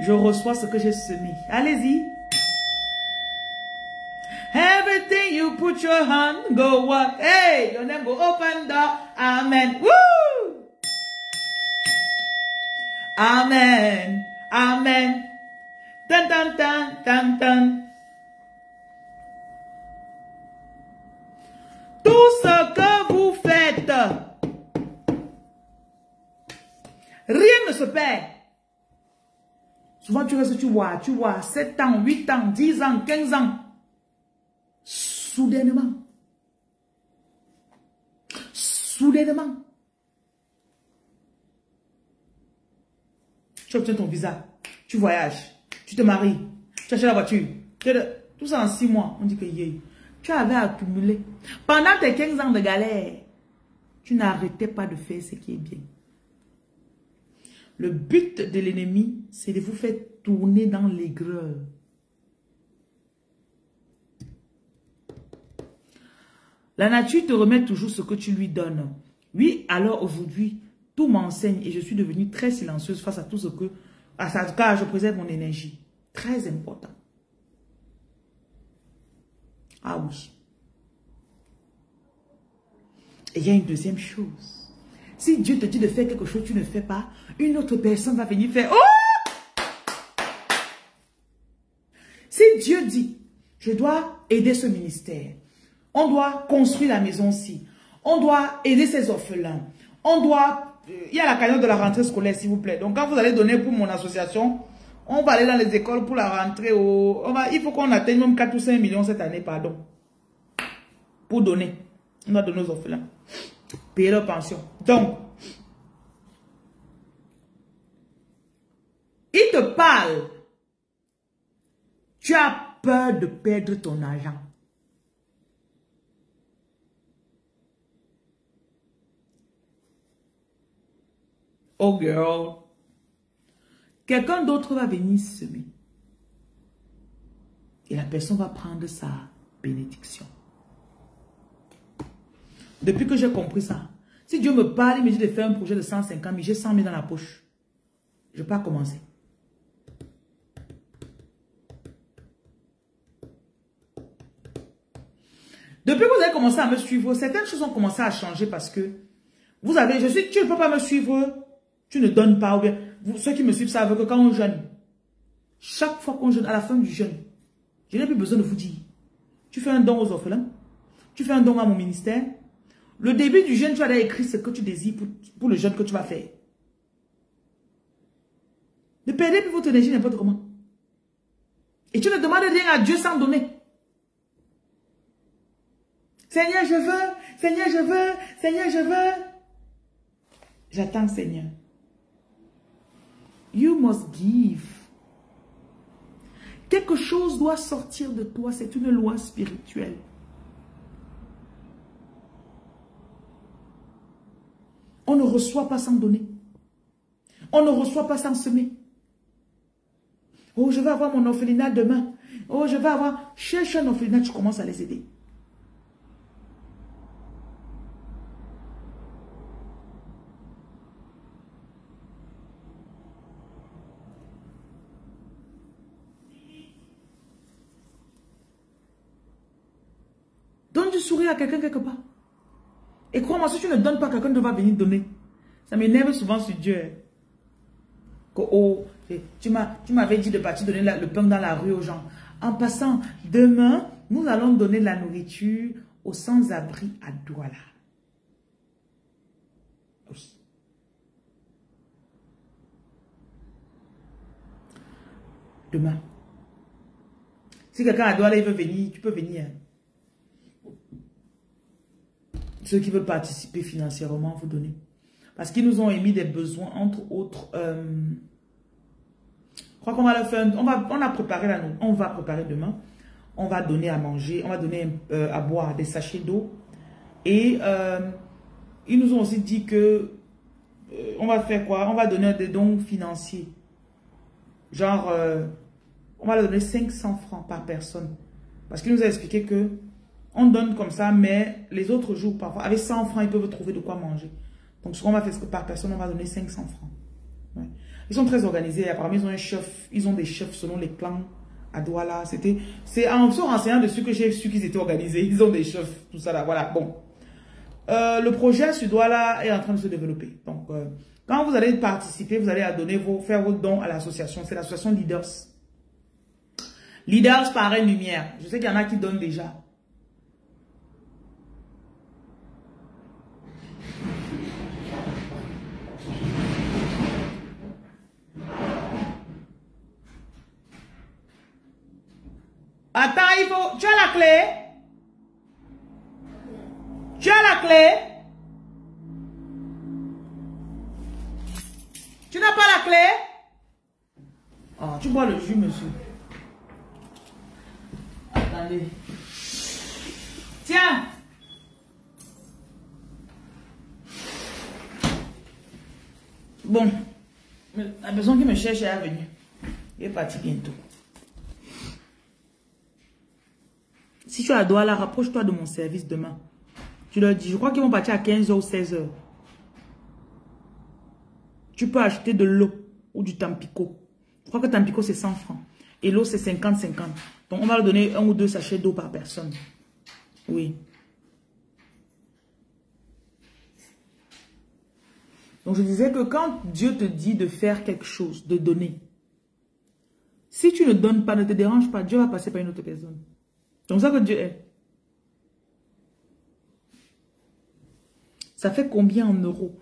Je reçois ce que j'ai semé. Allez-y. Everything you put your hand go what? Hey, your name go open door. Amen. Woo! Amen. Amen. Tan tan tan tan tan. Tout ce que vous faites, rien ne se perd. Souvent, tu restes, tu vois, tu vois, 7 ans, 8 ans, 10 ans, 15 ans. Soudainement. Soudainement. Tu obtiens ton visa. Tu voyages. Tu te maries. Tu achètes la voiture. Tout ça en 6 mois. On dit que tu avais accumulé. Pendant tes 15 ans de galère, tu n'arrêtais pas de faire ce qui est bien. Le but de l'ennemi, c'est de vous faire tourner dans l'aigreur. La nature te remet toujours ce que tu lui donnes. Oui, alors aujourd'hui, tout m'enseigne et je suis devenue très silencieuse face à tout ce que... À ce cas, je préserve mon énergie. Très important. Ah oui. Et il y a une deuxième chose. Si Dieu te dit de faire quelque chose, tu ne fais pas, une autre personne va venir faire. Oh! Si Dieu dit, je dois aider ce ministère, on doit construire la maison-ci, on doit aider ces orphelins, on doit... Il y a la cagnotte de la rentrée scolaire, s'il vous plaît. Donc, quand vous allez donner pour mon association, on va aller dans les écoles pour la rentrée. On va, il faut qu'on atteigne même 4 ou 5 millions cette année, pardon. Pour donner. On doit donner aux orphelins leur pension. Donc, il te parle. Tu as peur de perdre ton argent. Oh girl. Quelqu'un d'autre va venir semer. Et la personne va prendre sa bénédiction. Depuis que j'ai compris ça, si Dieu me parle, il me dit de faire un projet de 150 000, j'ai 100 000 dans la poche. Je ne vais pas commencer. Depuis que vous avez commencé à me suivre, certaines choses ont commencé à changer parce que vous avez, je suis, tu ne peux pas me suivre, tu ne donnes pas, ou bien, ceux qui me suivent savent que quand on jeûne, chaque fois qu'on jeûne, à la fin du jeûne, je n'ai plus besoin de vous dire, tu fais un don aux orphelins, tu fais un don à mon ministère, le début du jeûne, tu as écrit ce que tu désires pour, le jeûne que tu vas faire. Ne perdez plus votre énergie n'importe comment. Et tu ne demandes rien à Dieu sans donner. Seigneur, je veux. Seigneur, je veux. Seigneur, je veux. J'attends, Seigneur. You must give. Quelque chose doit sortir de toi. C'est une loi spirituelle. On ne reçoit pas sans donner. On ne reçoit pas sans semer. Oh, je vais avoir mon orphelinat demain. Oh, je vais avoir... Cherche un orphelinat, tu commences à les aider. Donne du sourire à quelqu'un quelque part. Et crois-moi, si tu ne donnes pas, quelqu'un va venir donner. Ça m'énerve souvent sur Dieu. Oh, tu m'avais dit de partir donner le pain dans la rue aux gens. En passant, demain, nous allons donner la nourriture aux sans-abri à Douala. Demain. Si quelqu'un à Douala veut venir, tu peux venir. Ceux qui veulent participer financièrement, vous donner. Parce qu'ils nous ont émis des besoins, entre autres. Euh, je crois qu'on va le faire. On, va, on a préparé la On va préparer demain. On va donner à manger. On va donner euh, à boire des sachets d'eau. Et euh, ils nous ont aussi dit que on va faire quoi? On va donner des dons financiers. Genre, on va leur donner 500 francs par personne. Parce qu'il nous a expliqué que on donne comme ça, mais les autres jours, parfois, avec 100 francs, ils peuvent trouver de quoi manger. Donc, ce qu'on va faire, c'est que par personne, on va donner 500 francs. Ils sont très organisés. Apparemment, ils ont un chef. Ils ont des chefs selon les clans à Douala. C'était, c'est en se renseignant dessus que j'ai su qu'ils étaient organisés. Ils ont des chefs, tout ça là. Voilà, bon. Euh, le projet sur Douala est en train de se développer. Donc, euh, quand vous allez participer, vous allez donner vos, faire vos dons à l'association. C'est l'association Leaders. Leaders par lumière. Je sais qu'il y en a qui donnent déjà. Attends, il faut... Tu as la clé? Tu as la clé? Tu n'as pas la clé? Oh, tu bois le jus, monsieur. Attendez. Tiens Bon, la personne qui me cherche est venue. Il est parti bientôt. Si tu as Douala, rapproche-toi de mon service demain. Tu leur dis, je crois qu'ils vont partir à 15h ou 16h. Tu peux acheter de l'eau ou du tampico. Je crois que tampico c'est 100 francs. Et l'eau c'est 50-50. Donc on va leur donner un ou deux sachets d'eau par personne. Oui. Donc je disais que quand Dieu te dit de faire quelque chose, de donner, si tu ne donnes pas, ne te dérange pas, Dieu va passer par une autre personne. Donc ça que Dieu est. Ça fait combien en euros?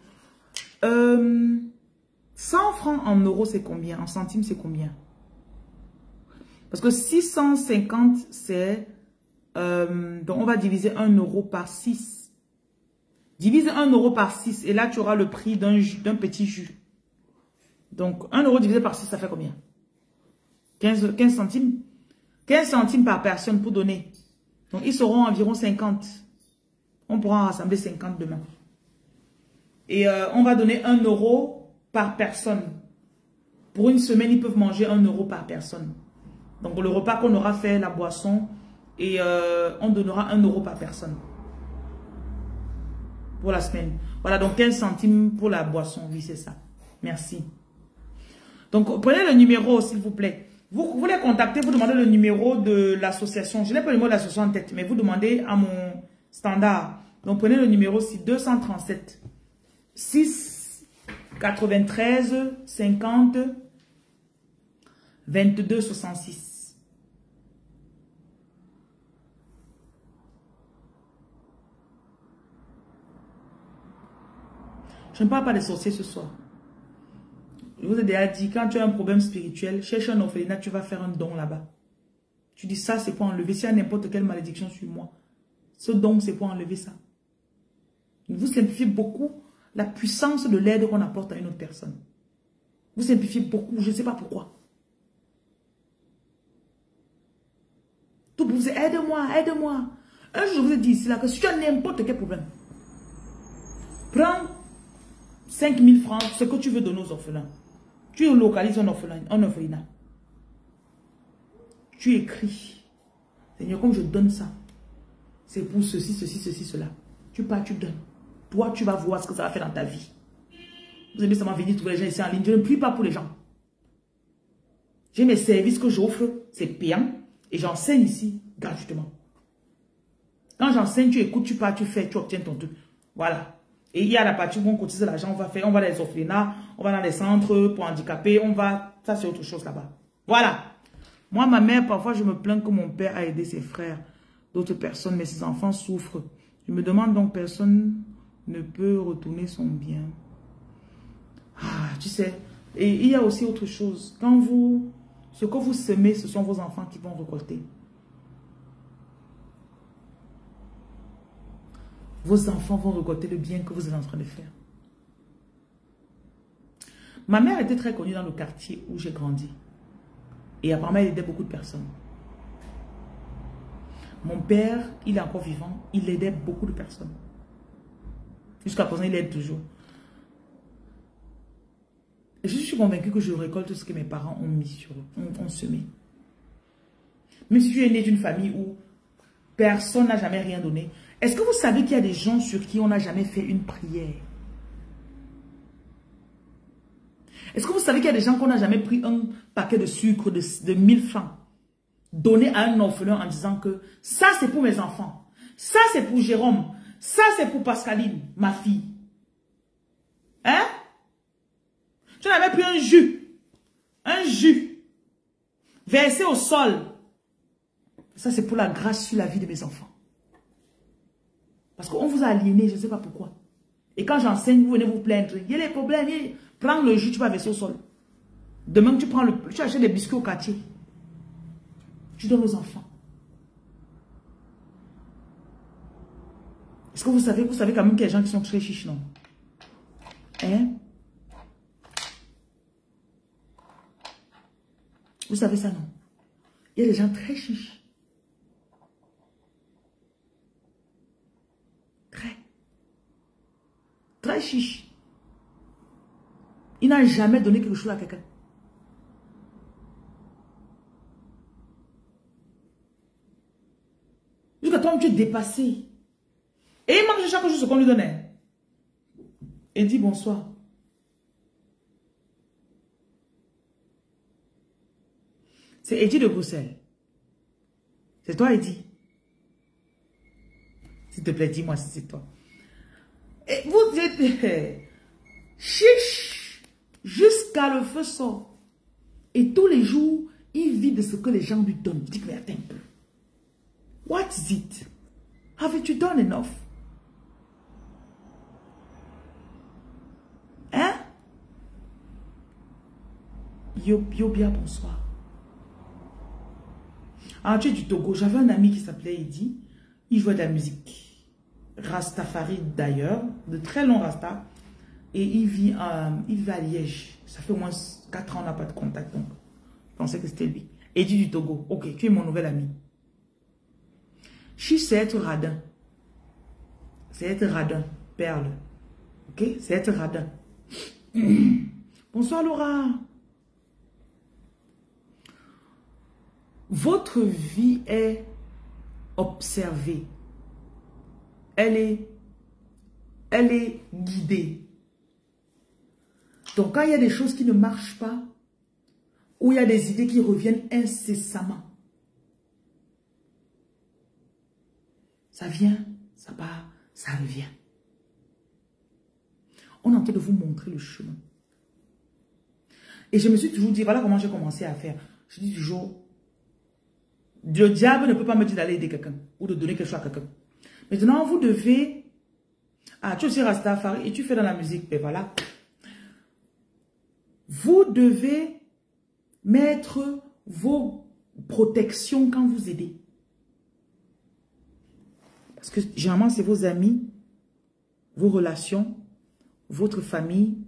100 euh, francs en euros, c'est combien? En centimes, c'est combien? Parce que 650, c'est... Euh, donc, on va diviser 1 euro par 6. Divise 1 euro par 6 et là, tu auras le prix d'un petit jus. Donc, 1 euro divisé par 6, ça fait combien? 15, 15 centimes? 15 centimes par personne pour donner. Donc, ils seront environ 50. On pourra rassembler 50 demain. Et euh, on va donner 1 euro par personne. Pour une semaine, ils peuvent manger 1 euro par personne. Donc, le repas qu'on aura fait, la boisson, et euh, on donnera 1 euro par personne pour la semaine. Voilà, donc 15 centimes pour la boisson. Oui, c'est ça. Merci. Donc, prenez le numéro, s'il vous plaît. Vous, vous les contactez, vous demandez le numéro de l'association. Je n'ai pas le numéro de l'association en tête, mais vous demandez à mon standard. Donc, prenez le numéro, c'est 237 6 93 50 22 66. Je ne parle pas des sorciers ce soir. Je vous ai déjà dit, quand tu as un problème spirituel, cherche un orphelinat, tu vas faire un don là-bas. Tu dis ça, c'est pour enlever. S'il y a n'importe quelle malédiction sur moi, ce don, c'est pour enlever ça. Vous simplifiez beaucoup la puissance de l'aide qu'on apporte à une autre personne. Vous simplifiez beaucoup, je ne sais pas pourquoi. Tout vous aide-moi, aide-moi. Un jour, je vous ai dit ici là que si tu as n'importe quel problème, prends 5 000 francs, ce que tu veux donner aux orphelins. Tu localises un orphelin, un orphelinat. Tu écris. Seigneur, comme je donne ça, c'est pour ceci, ceci, ceci, cela. Tu pars, tu donnes. Toi, tu vas voir ce que ça va faire dans ta vie. Vous aimez seulement venir trouver les gens ici en ligne. Je ne prie pas pour les gens. J'ai mes services que j'offre, c'est payant. Et j'enseigne ici gratuitement. Quand j'enseigne, tu écoutes, tu pars, tu fais, tu obtiens ton truc. Voilà. Et il y a la partie où on cotise l'argent, on va faire, on va les orphelinats, on va dans les centres pour handicapés, on va, ça c'est autre chose là-bas. Voilà. Moi, ma mère, parfois, je me plains que mon père a aidé ses frères, d'autres personnes, mais ses enfants souffrent. Je me demande donc, personne ne peut retourner son bien. Ah, tu sais. Et il y a aussi autre chose. Quand vous, ce que vous semez, ce sont vos enfants qui vont récolter. Vos enfants vont récolter le bien que vous êtes en train de faire. Ma mère était très connue dans le quartier où j'ai grandi. Et apparemment, elle aidait beaucoup de personnes. Mon père, il est encore vivant, il aidait beaucoup de personnes. Jusqu'à présent, il aide toujours. Et je suis convaincue que je récolte ce que mes parents ont mis sur ont, ont semé. Même si tu es né d'une famille où personne n'a jamais rien donné, est-ce que vous savez qu'il y a des gens sur qui on n'a jamais fait une prière? Est-ce que vous savez qu'il y a des gens qu'on n'a jamais pris un paquet de sucre de, de 1000 francs donné à un orphelin en disant que ça c'est pour mes enfants, ça c'est pour Jérôme, ça c'est pour Pascaline, ma fille? Hein? Tu n'avais pris un jus, un jus versé au sol. Ça c'est pour la grâce sur la vie de mes enfants. Parce qu'on vous a aliéné, je ne sais pas pourquoi. Et quand j'enseigne, vous venez vous plaindre. Il y a les problèmes. Prends le jus, tu vas verser au sol. Demain, tu prends le, tu achètes des biscuits au quartier. Tu donnes aux enfants. Est-ce que vous savez, vous savez quand même qu'il y a des gens qui sont très chiches, non? Hein? Vous savez ça, non? Il y a des gens très chiches. Très chiches. Il n'a jamais donné quelque chose à quelqu'un. Jusqu'à toi, tu es dépassé. Et il mange chaque chose qu'on lui donnait. Et dit bonsoir. C'est Eddie de Bruxelles. C'est toi, Eddie. S'il te plaît, dis-moi si c'est toi. Et vous êtes chiche jusqu'à le feu sort. Et tous les jours, il vit de ce que les gens lui donnent. Attends un peu. What is it? Haven't you done enough? Hein? Yo, yo bien, bonsoir. Ah, tu es du Togo. J'avais un ami qui s'appelait Eddy. Il jouait de la musique. Rastafari d'ailleurs. De très long Rasta. Et il vit, euh, il vit à Liège. Ça fait au moins 4 ans, on n'a pas de contact. Donc, je pensais que c'était lui. Eddy du Togo. Ok, tu es mon nouvel ami. Chi, c'est être radin. C'est être radin. Perle. Ok? C'est être radin. Bonsoir Laura. Votre vie est observée. Elle est, guidée. Donc quand il y a des choses qui ne marchent pas, ou il y a des idées qui reviennent incessamment, ça vient, ça part, ça revient. On est en train de vous montrer le chemin. Et je me suis toujours dit, voilà comment j'ai commencé à faire. Je dis toujours, le diable ne peut pas me dire d'aller aider quelqu'un ou de donner quelque chose à quelqu'un. Maintenant, vous devez... Ah, tu es aussi Rastafari et tu fais dans la musique. Mais ben voilà. Vous devez mettre vos protections quand vous aidez. Parce que généralement, c'est vos amis, vos relations, votre famille.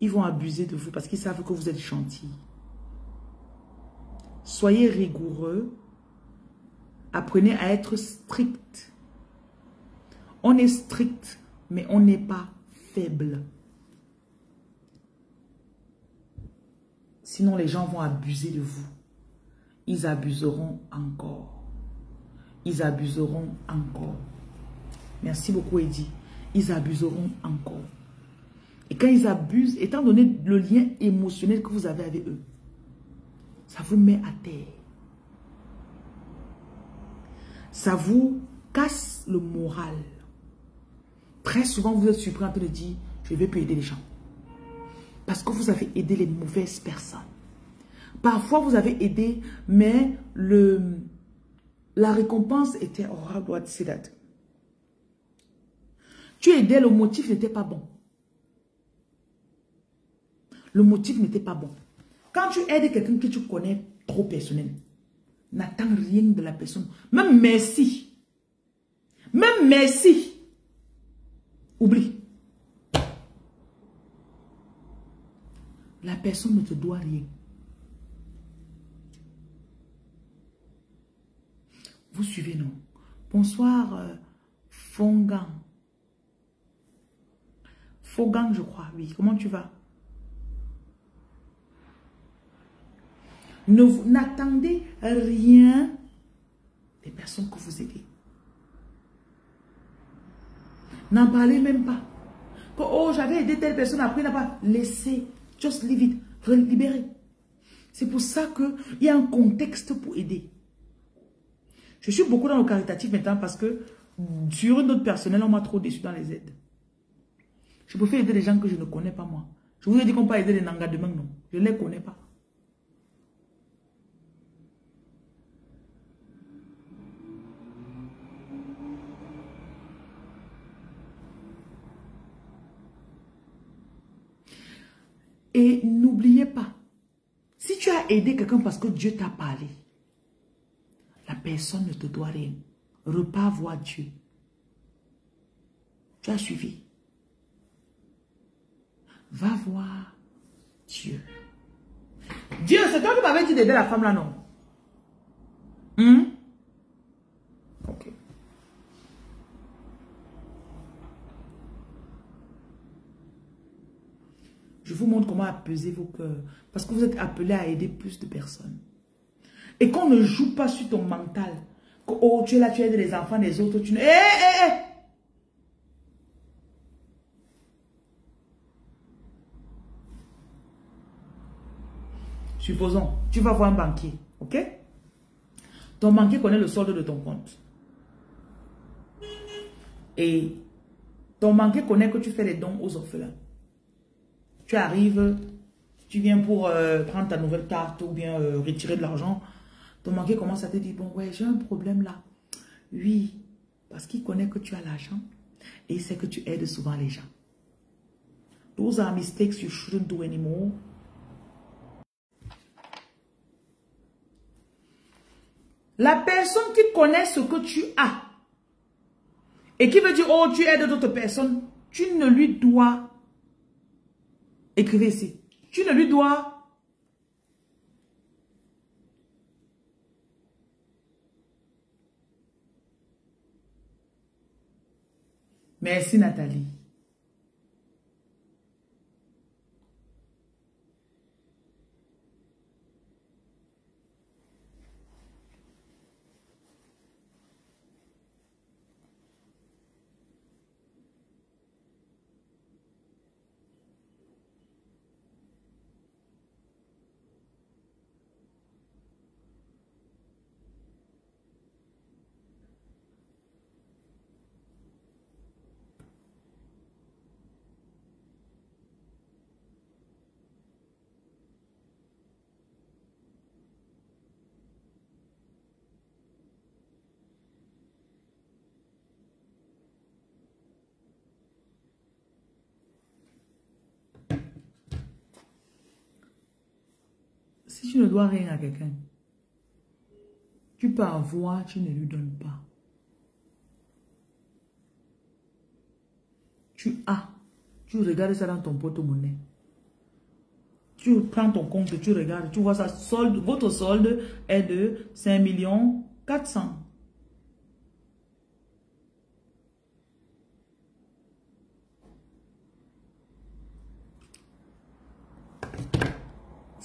Ils vont abuser de vous parce qu'ils savent que vous êtes gentil. Soyez rigoureux Apprenez à être strict. On est strict, mais on n'est pas faible. Sinon, les gens vont abuser de vous. Ils abuseront encore. Ils abuseront encore. Merci beaucoup, Eddie. Ils abuseront encore. Et quand ils abusent, étant donné le lien émotionnel que vous avez avec eux, ça vous met à terre ça vous casse le moral. Très souvent, vous êtes surpris en train de dire, je vais plus aider les gens. Parce que vous avez aidé les mauvaises personnes. Parfois, vous avez aidé, mais le, la récompense était, that? Tu aidais, le motif n'était pas bon. Le motif n'était pas bon. Quand tu aides quelqu'un que tu connais trop personnel, N'attends rien de la personne. Même merci. Même merci. Oublie. La personne ne te doit rien. Vous suivez, non? Bonsoir, euh, Fongan. Je crois, oui. Comment tu vas? N'attendez rien des personnes que vous aidez. N'en parlez même pas. oh, j'avais aidé telle personne, après, n'a pas. laissé. Just leave it. C'est pour ça qu'il y a un contexte pour aider. Je suis beaucoup dans le caritatif maintenant parce que sur une autre personnel, on m'a trop déçu dans les aides. Je préfère aider les gens que je ne connais pas moi. Je vous ai dit qu'on peut aider les Nanga demain, non. Je ne les connais pas. Et n'oubliez pas, si tu as aidé quelqu'un parce que Dieu t'a parlé, la personne ne te doit rien. Repars voir Dieu. Tu as suivi. Va voir Dieu. Dieu, c'est toi qui m'avais dit d'aider la femme là, non? Hmm? Je vous montre comment apaiser vos cœurs. Parce que vous êtes appelés à aider plus de personnes. Et qu'on ne joue pas sur ton mental. Que, oh, tu es là, tu aides les enfants des autres. Tu ne... Eh, eh, eh! Supposons, tu vas voir un banquier, ok? Ton banquier connaît le solde de ton compte. Et ton banquier connaît que tu fais des dons aux orphelins. Tu arrives, tu viens pour euh, prendre ta nouvelle carte ou bien euh, retirer de l'argent. Ton banquier commence à te dire, bon, ouais, j'ai un problème là. Oui, parce qu'il connaît que tu as l'argent et il sait que tu aides souvent les gens. Those are mistakes you shouldn't do anymore. La personne qui connaît ce que tu as et qui veut dire, oh, tu aides d'autres personnes, tu ne lui dois, écrivez ici, tu ne lui dois Merci Nathalie. Si tu ne dois rien à quelqu'un, tu peux avoir, tu ne lui donnes pas. Tu as, tu regardes ça dans ton porte-monnaie. Tu prends ton compte, tu regardes, tu vois ça, solde, votre solde est de 5 millions 400.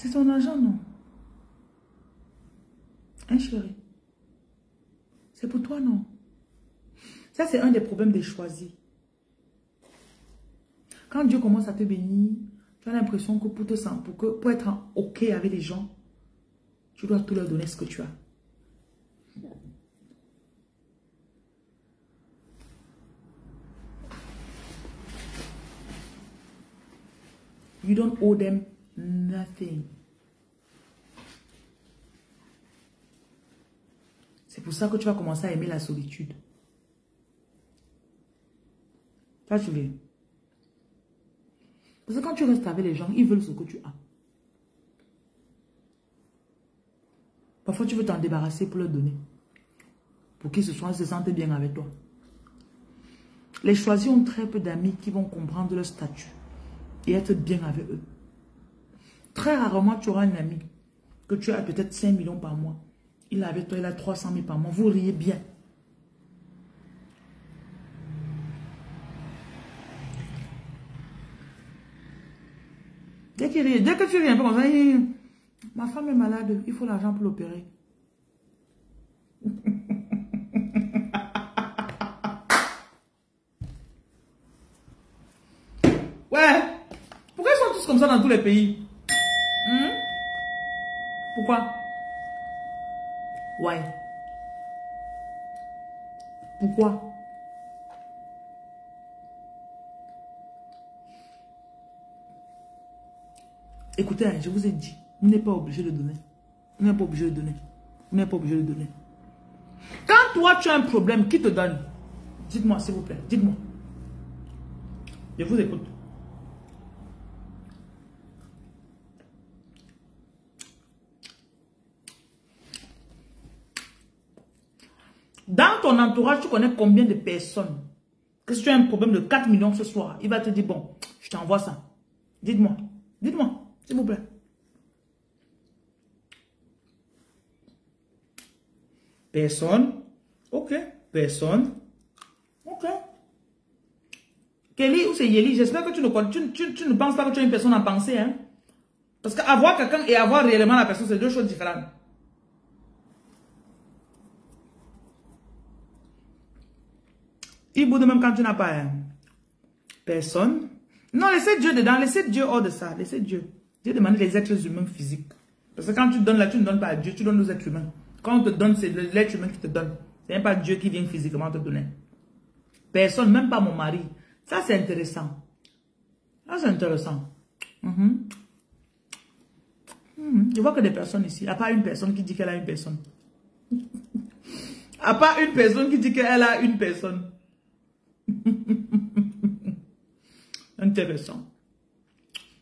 C'est ton argent, non? Hein, chérie? C'est pour toi, non? Ça, c'est un des problèmes des choisis. Quand Dieu commence à te bénir, tu as l'impression que pour, te pour, que, pour être OK avec les gens, tu dois tout leur donner ce que tu as. You don't owe them Nothing. Pour ça que tu vas commencer à aimer la solitude. Ça, tu veux. Parce que quand tu restes avec les gens, ils veulent ce que tu as. Parfois, tu veux t'en débarrasser pour leur donner. Pour qu'ils se, se sentent bien avec toi. Les choisis ont très peu d'amis qui vont comprendre leur statut et être bien avec eux. Très rarement, tu auras un ami que tu as peut-être 5 millions par mois. Il a avec toi, il a 300 000 par mois. Vous riez bien. Dès, dès que tu ris un ça, ma femme est malade, il faut l'argent pour l'opérer. ouais. Pourquoi ils sont tous comme ça dans tous les pays? Pourquoi? Why? Pourquoi? Écoutez, hein, je vous ai dit, vous n'êtes pas obligé de donner. Vous n'êtes pas obligé de donner. Vous n'êtes pas obligé de donner. Quand toi, tu as un problème, qui te donne Dites-moi, s'il vous plaît. Dites-moi. Je vous écoute. Dans ton entourage, tu connais combien de personnes? Que si tu as un problème de 4 millions ce soir, il va te dire, bon, je t'envoie ça. Dites-moi, dites-moi, s'il vous plaît. Personne. Ok, personne. Ok. Kelly ou c'est Yeli, j'espère que tu ne, tu, tu, ne penses pas que tu es une personne à penser. Hein? Parce qu'avoir quelqu'un et avoir réellement la personne, c'est deux choses différentes. Il boude même quand tu n'as pas hein. personne. Non, laissez Dieu dedans, laissez Dieu hors de ça, laissez Dieu. Dieu demande les êtres humains physiques. Parce que quand tu donnes là, tu ne donnes pas à Dieu, tu donnes aux êtres humains. Quand on te donne, c'est l'être humain qui te donne. Ce n'est pas Dieu qui vient physiquement te donner. Personne, même pas mon mari. Ça, c'est intéressant. Ça, c'est intéressant. Mhm. Mhm. Je vois que des personnes ici. A pas une personne qui dit qu'elle a une personne. A pas une personne qui dit qu'elle a une personne. Intéressant.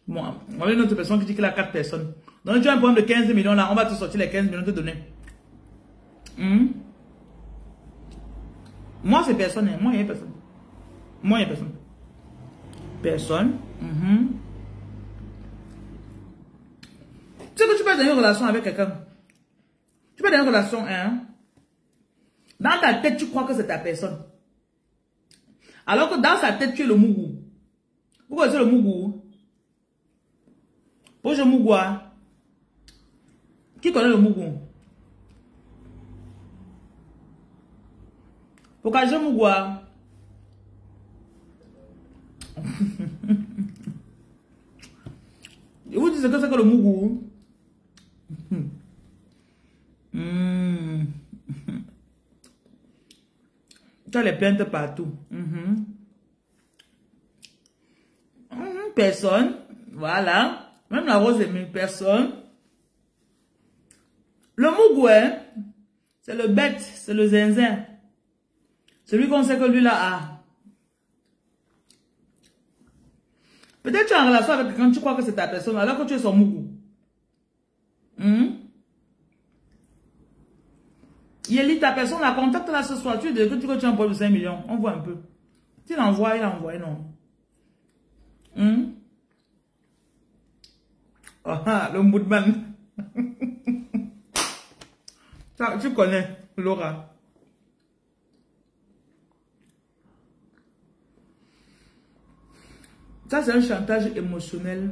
Bon, on a une autre personne qui dit qu'elle a quatre personnes. Donc, tu as un problème de 15 millions là, on va te sortir les 15 millions te donner. Hmm? Moi, c'est personne. Hein. Moi, il n'y a personne. Moi, il n'y a personne. Personne. Mm Tu sais que tu peux être dans une relation avec quelqu'un. Tu peux être dans une relation, hein? Dans ta tête, tu crois que c'est ta personne. Alors que dans sa tête, tu es le mougou. Pourquoi c'est le mougou? Pourquoi je mougou? Qui connaît le mougou? Pourquoi je mougou? Vous dites que c'est que le mougou? Hmm. Tu as les plaintes partout. Mhm. Mhm, personne. Voilà. Même la rose est personne. Le mougouin, c'est le bête, c'est le zinzin. Celui qu'on sait que lui là a. Peut-être tu es en relation avec quelqu'un, tu crois que c'est ta personne, alors que tu es son mougou. Hmm? Il ta personne, la contacte là ce soir. Tu dis que tu as un problème de 5 millions. On voit un peu. Tu l'envoies, il envoie, non? Oh, ah, le moodman. tu connais, Laura. Ça, c'est un chantage émotionnel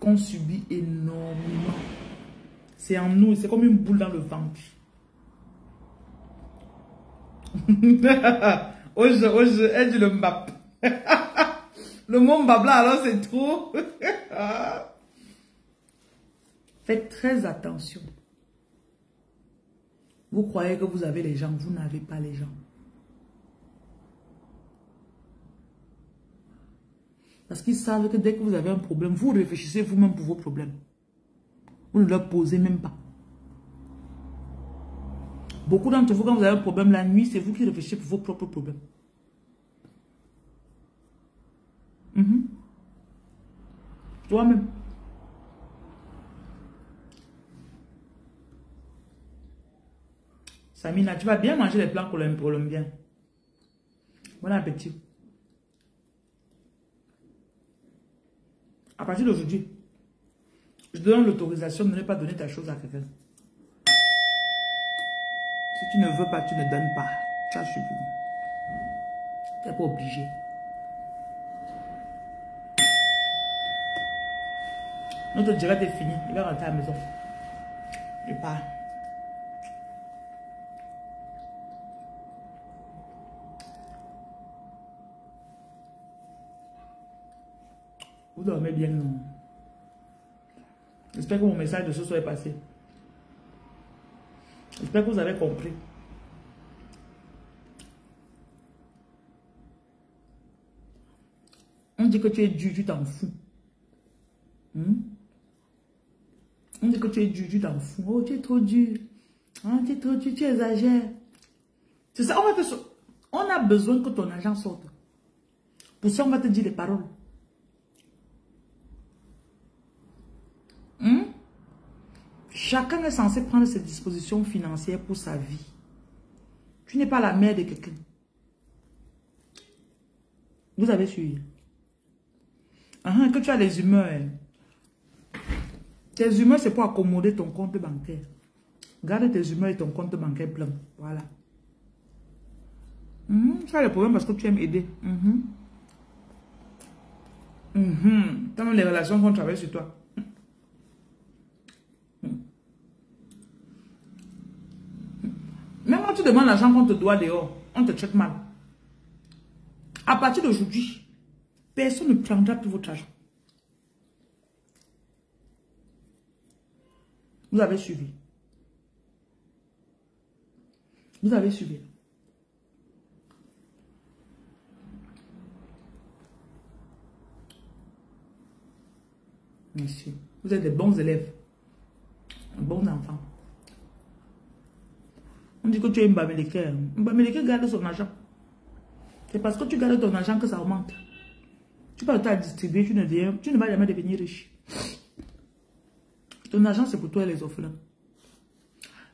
qu'on subit énormément. C'est en nous, c'est comme une boule dans le ventre. Oje, oje, aide le mbap. le mot mbap là, alors c'est trop. Faites très attention. Vous croyez que vous avez les gens, vous n'avez pas les gens. Parce qu'ils savent que dès que vous avez un problème, vous réfléchissez vous-même pour vos problèmes. Vous ne leur posez même pas. Beaucoup d'entre vous, quand vous avez un problème la nuit, c'est vous qui réfléchissez pour vos propres problèmes. Mhm. Toi-même. Samina, tu vas bien manger les plans colombiens? Bon appétit. À partir d'aujourd'hui, je donne l'autorisation de ne pas donner ta chose à quelqu'un. Si tu ne veux pas, tu ne donnes pas. Tu as suivi. Tu n'es pas obligé. Notre direct est fini. Il va rentrer à la maison. Il part. Vous dormez bien, non? J'espère que mon message de ce soir est passé. J'espère que vous avez compris. On dit que tu es dur, tu t'en fous. Hmm? On dit que tu es dur, tu t'en fous. Oh, tu es trop dur. Ah, tu es trop dur, tu exagères. C'est ça, on va te... On a besoin que ton argent sorte. Pour ça, on va te dire des paroles. Chacun est censé prendre ses dispositions financières pour sa vie. Tu n'es pas la mère de quelqu'un. Vous avez suivi. Ah, que tu as les humeurs. Tes humeurs, c'est pour accommoder ton compte bancaire. Garde tes humeurs et ton compte bancaire plein. Voilà. Mm ça, le problème parce que tu aimes aider. Mm -hmm. les relations vont travailler sur toi. Même quand tu demandes l'argent qu'on te doit dehors, on te traite mal. À partir d'aujourd'hui, personne ne prendra plus votre argent. Vous avez suivi. Vous avez suivi. Merci. Vous êtes des bons élèves. Bons enfants. On dit que tu es un Mbaméleke. Mbaméleke garde son argent. C'est parce que tu gardes ton argent que ça augmente. Tu peux à distribuer, tu ne, tu ne vas jamais devenir riche. Ton argent, c'est pour toi et les orphelins.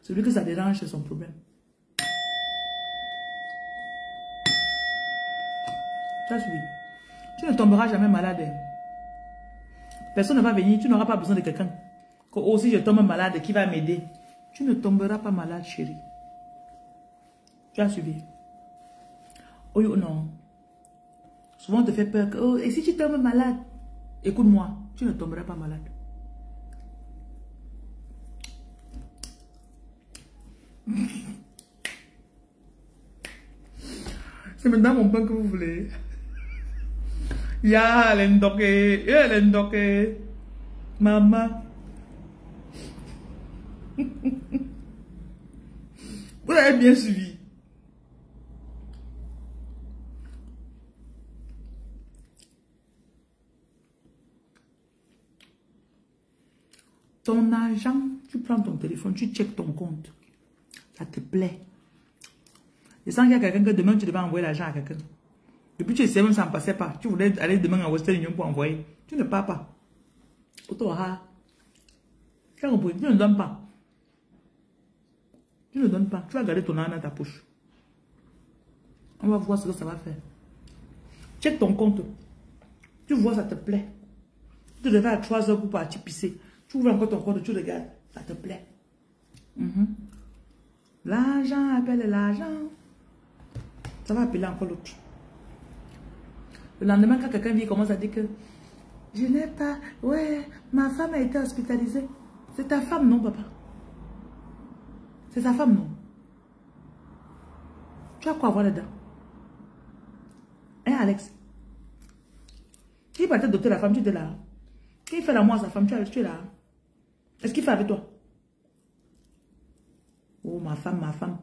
Celui que ça dérange, c'est son problème. Suffit. Tu ne tomberas jamais malade. Personne ne va venir, tu n'auras pas besoin de quelqu'un. Que aussi je tombe malade, qui va m'aider? Tu ne tomberas pas malade, chérie. Tu as suivi. Oh non. Souvent on te fait peur que, oh, et si tu tombes malade, écoute-moi, tu ne tomberas pas malade. C'est maintenant mon pain que vous voulez. Ya, lendoke, ya, lendoke. Maman. Vous avez bien suivi. Ton argent, tu prends ton téléphone, tu checkes ton compte. Ça te plaît. Et sans qu'il y a quelqu'un que demain tu devais envoyer l'argent à quelqu'un. Depuis tu sais même ça ne passait pas. Tu voulais aller demain à Western Union pour envoyer. Tu ne pars pas. Auto Tu ne donnes pas. Tu ne donnes pas. Tu vas garder ton argent dans ta poche. On va voir ce que ça va faire. Check ton compte. Tu vois, ça te plaît. Tu devais à 3 heures pour partir pisser. Tu ouvres encore ton compte, tu regardes, ça te plaît. Mhm. L'argent appelle l'argent. Ça va appeler encore l'autre. Le lendemain, quand quelqu'un vient, commence à dire que je n'ai pas, ouais, ma femme a été hospitalisée. C'est ta femme, non, papa? C'est sa femme, non? Tu as quoi voir dedans? Hein, Alex? Qui va te doter la femme, tu es là. Qui fait l'amour à sa femme, tu es là. Est-ce qu'il fait avec toi? Oh, ma femme, ma femme.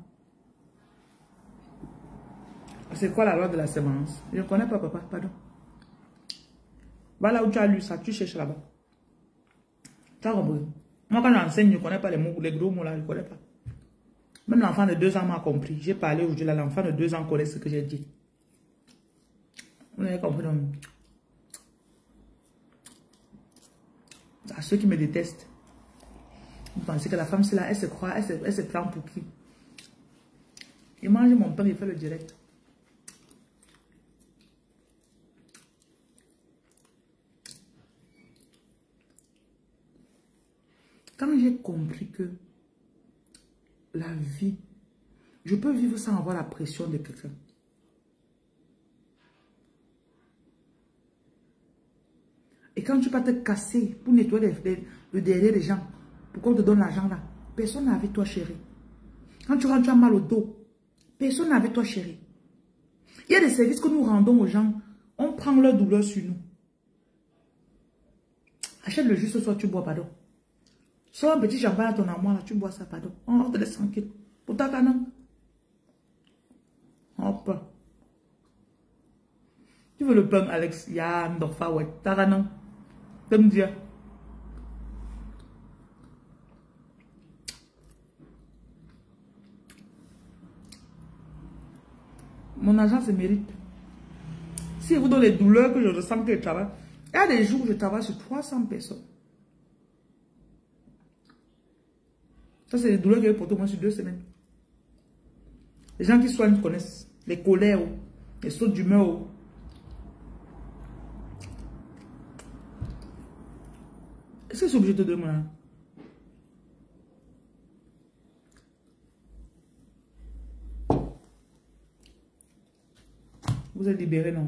C'est quoi la loi de la sémence Je ne connais pas, papa, pardon. Va là où tu as lu ça, tu cherches là-bas. Tu as compris? Moi, quand j'enseigne, je ne connais pas les mots, les gros mots là, je ne connais pas. Même l'enfant de deux ans m'a compris. J'ai parlé aujourd'hui l'enfant de deux ans connaît ce que j'ai dit. Vous avez compris, À ceux qui me détestent. Vous pensez que la femme, c'est là, elle se croit, elle se, elle se prend pour qui? Il mange mon pain, il fait le direct. Quand j'ai compris que la vie, je peux vivre sans avoir la pression de quelqu'un. Et quand tu vas te casser pour nettoyer le derrière des gens, pourquoi on te donne l'argent là Personne n'a avec toi, chérie. Quand tu rentres, tu as mal au dos. Personne n'a avec toi, chérie. Il y a des services que nous rendons aux gens. On prend leur douleur sur nous. Achète le jus ce soir, tu bois, pardon. Soit un petit champagne à ton amour, là, tu bois ça, pardon. On te laisse tranquille. Pour ta canon. Hop. Tu veux le pain, Alex? Ya, Ndorfa, ouais. Ta canon. Comme Dieu. Mon argent se mérite. Si vous donne les douleurs que je ressens que je travaille, il y a des jours où je travaille sur 300 personnes. Ça, c'est des douleurs que j'ai portées au moins sur deux semaines. Les gens qui soignent connaissent. Les colères, les sauts d'humeur. Est-ce que c'est obligé de demander Vous êtes libéré, non?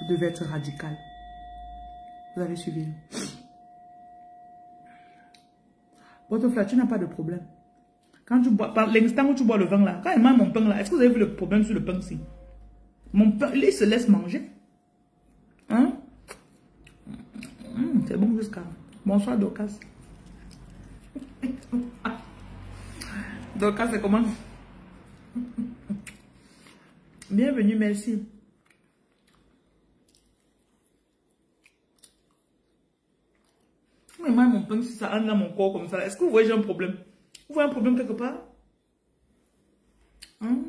Vous devez être radical. Vous avez suivi. Frère, tu n'as pas de problème. Quand tu bois, par l'instant où tu bois le vin là, quand il mange mon pain là, est-ce que vous avez vu le problème sur le pain ci Mon pain, il se laisse manger. Hein? Hum, C'est bon jusqu'à. Bonsoir Dorcas. Dorcas, c'est comment? Bienvenue, merci. Mais moi, mon pain, si ça entre dans mon corps comme ça, est-ce que vous voyez j'ai un problème? Vous voyez un problème quelque part? Hein?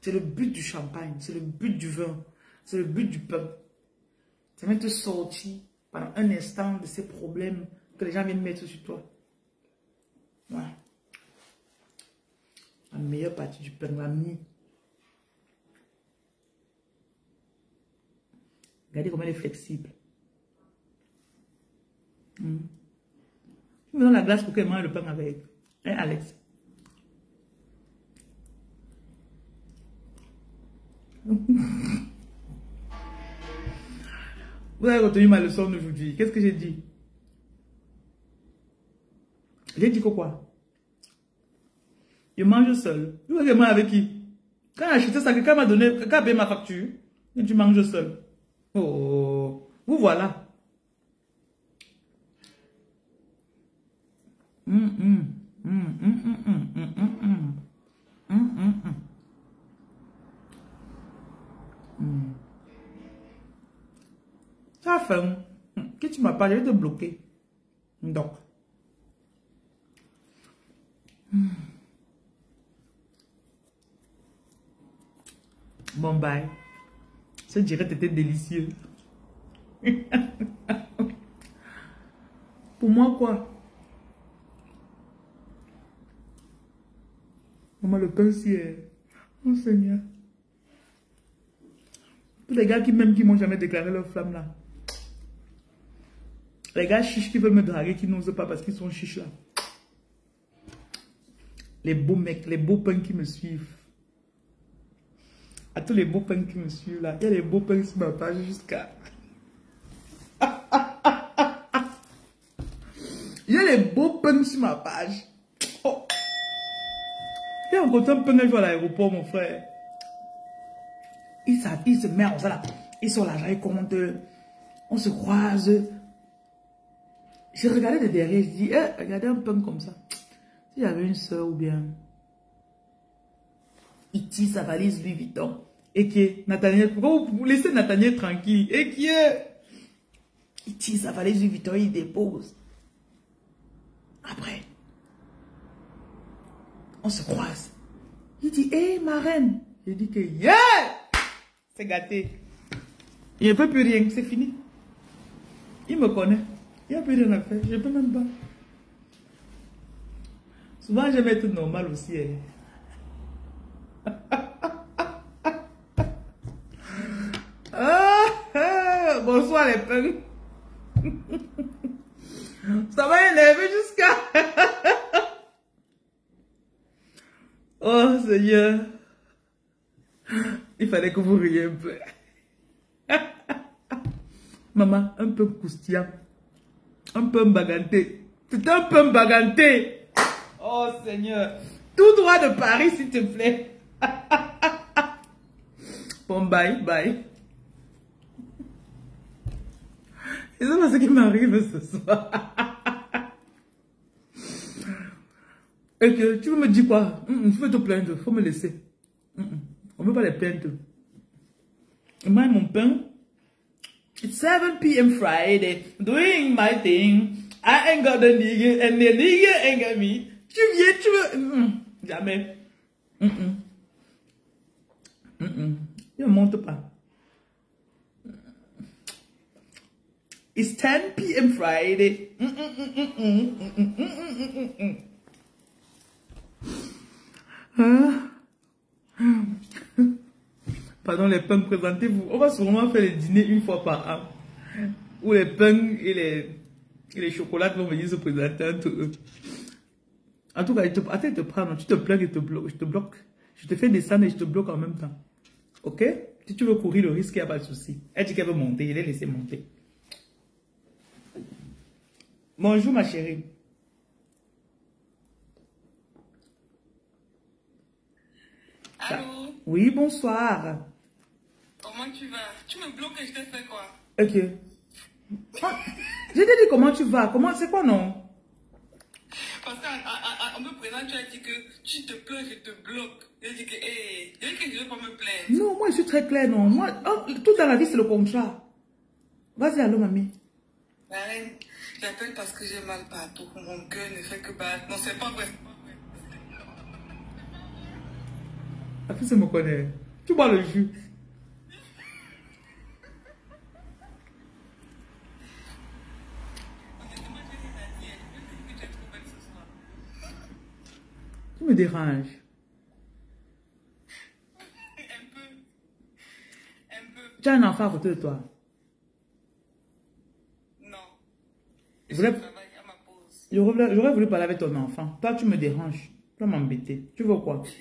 C'est le but du champagne, c'est le but du vin, c'est le but du pain. C'est même te sortir pendant un instant de ces problèmes que les gens viennent mettre sur toi. Voilà. La meilleure partie du pain, la mie. Regardez comment elle est flexible. Je me donne la glace pour qu'elle mange le pain avec. Hein, Alex? Vous avez retenu ma leçon d'aujourd'hui. Qu'est-ce que j'ai dit? J'ai dit quoi? Je mange seul. Vous voyez moi avec qui? Quand j'ai acheté ça, quelqu'un m'a donné, quelqu'un payé ma facture, et tu manges seul. Oh, vous voilà. Ça fait que tu m'as pas, je vais bloquer. Donc. Bon, bye. Ce direct était délicieux. Pour moi, quoi? Maman, le pain ciel. Oh Seigneur. Tous les gars qui m'aiment, qui m'ont jamais déclaré leur flamme là. Les gars chiches qui veulent me draguer, qui n'osent pas parce qu'ils sont chiches là. Les beaux mecs, les beaux pains qui me suivent à tous les beaux pains qui me suivent là. Il y a les beaux pains sur ma page jusqu'à... Il y a les beaux pains sur ma page. Oh. Il y a encore un pain à l'aéroport, mon frère. Il, il se met en ça. Ils sont là, ils comptent. On se croise. J'ai regardé de derrière, je dis, eh, regardez un pain comme ça. Si j'avais une soeur ou bien il tire sa valise Louis Vuitton. Et qui Nathaniel, pourquoi vous laissez Nathaniel tranquille? Et qui est? Il tire sa valise Louis Vuitton, il dépose. Après, on se croise. Il dit, hé, ma reine. Je dis que, yeah C'est gâté. Il ne peut plus rien, c'est fini. Il me connaît. Il n'y a plus rien à faire. Je ne peux même pas. Souvent, vais être normal aussi. Hein. Bonsoir les pains. Ça va énerver jusqu'à... oh Seigneur. Il fallait que vous riez un peu. Maman, un peu croustillant. Un peu baganté. C'est un peu baganté. Oh Seigneur. Tout droit de Paris, s'il te plaît. bon, bye, bye. Et c'est ce qui m'arrive ce soir. Et que tu veux me dire quoi mm -mm, te plaindre, faut me laisser. Mm On ne veut pas les plaindre. Moi, mon pain, it's 7 p.m. Friday, doing my thing. I ain't got the nigga, and the nigga ain't got me. Tu viens, tu veux... Jamais. Il ne monte pas. It's 10 p.m. Friday. Pardon, les pains, présentez-vous. On va sûrement faire les dîners une fois par an. Où les pains et les, et chocolats vont venir se présenter entre eux. En tout cas, te, attends, te prendre, tu te plains et je te bloque. Je te fais descendre et je te bloque en même temps. Ok? Si tu veux courir le risque, il n'y a pas de souci. Elle dit qu'elle veut monter, je l'ai laissé monter. Bonjour ma chérie. Allô? Oui, bonsoir. Comment tu vas? Tu me bloques et je te fais quoi? Ok. Ah, Je t'ai dit comment tu vas. Comment, c'est quoi non? Parce qu'en me présente, tu as dit que tu te plains, je te bloque. J'ai dit que, que je ne veux pas me plaindre. Non, moi je suis très claire, non. Moi, oh, tout dans la vie c'est le contrat. Vas-y, allô, mamie. La reine, j'appelle parce que j'ai mal partout. Mon cœur ne fait que battre. Non, c'est pas vrai. c'est pas vrai. La fille se me connaît. Tu bois le jus. Tu me déranges. Un peu. Un peu. Tu as un enfant à côté de toi. Non. Je Je voulais- travaille à ma pause. J'aurais voulu parler avec ton enfant. Toi, tu me déranges. Tu vas m'embêter. Tu veux quoi?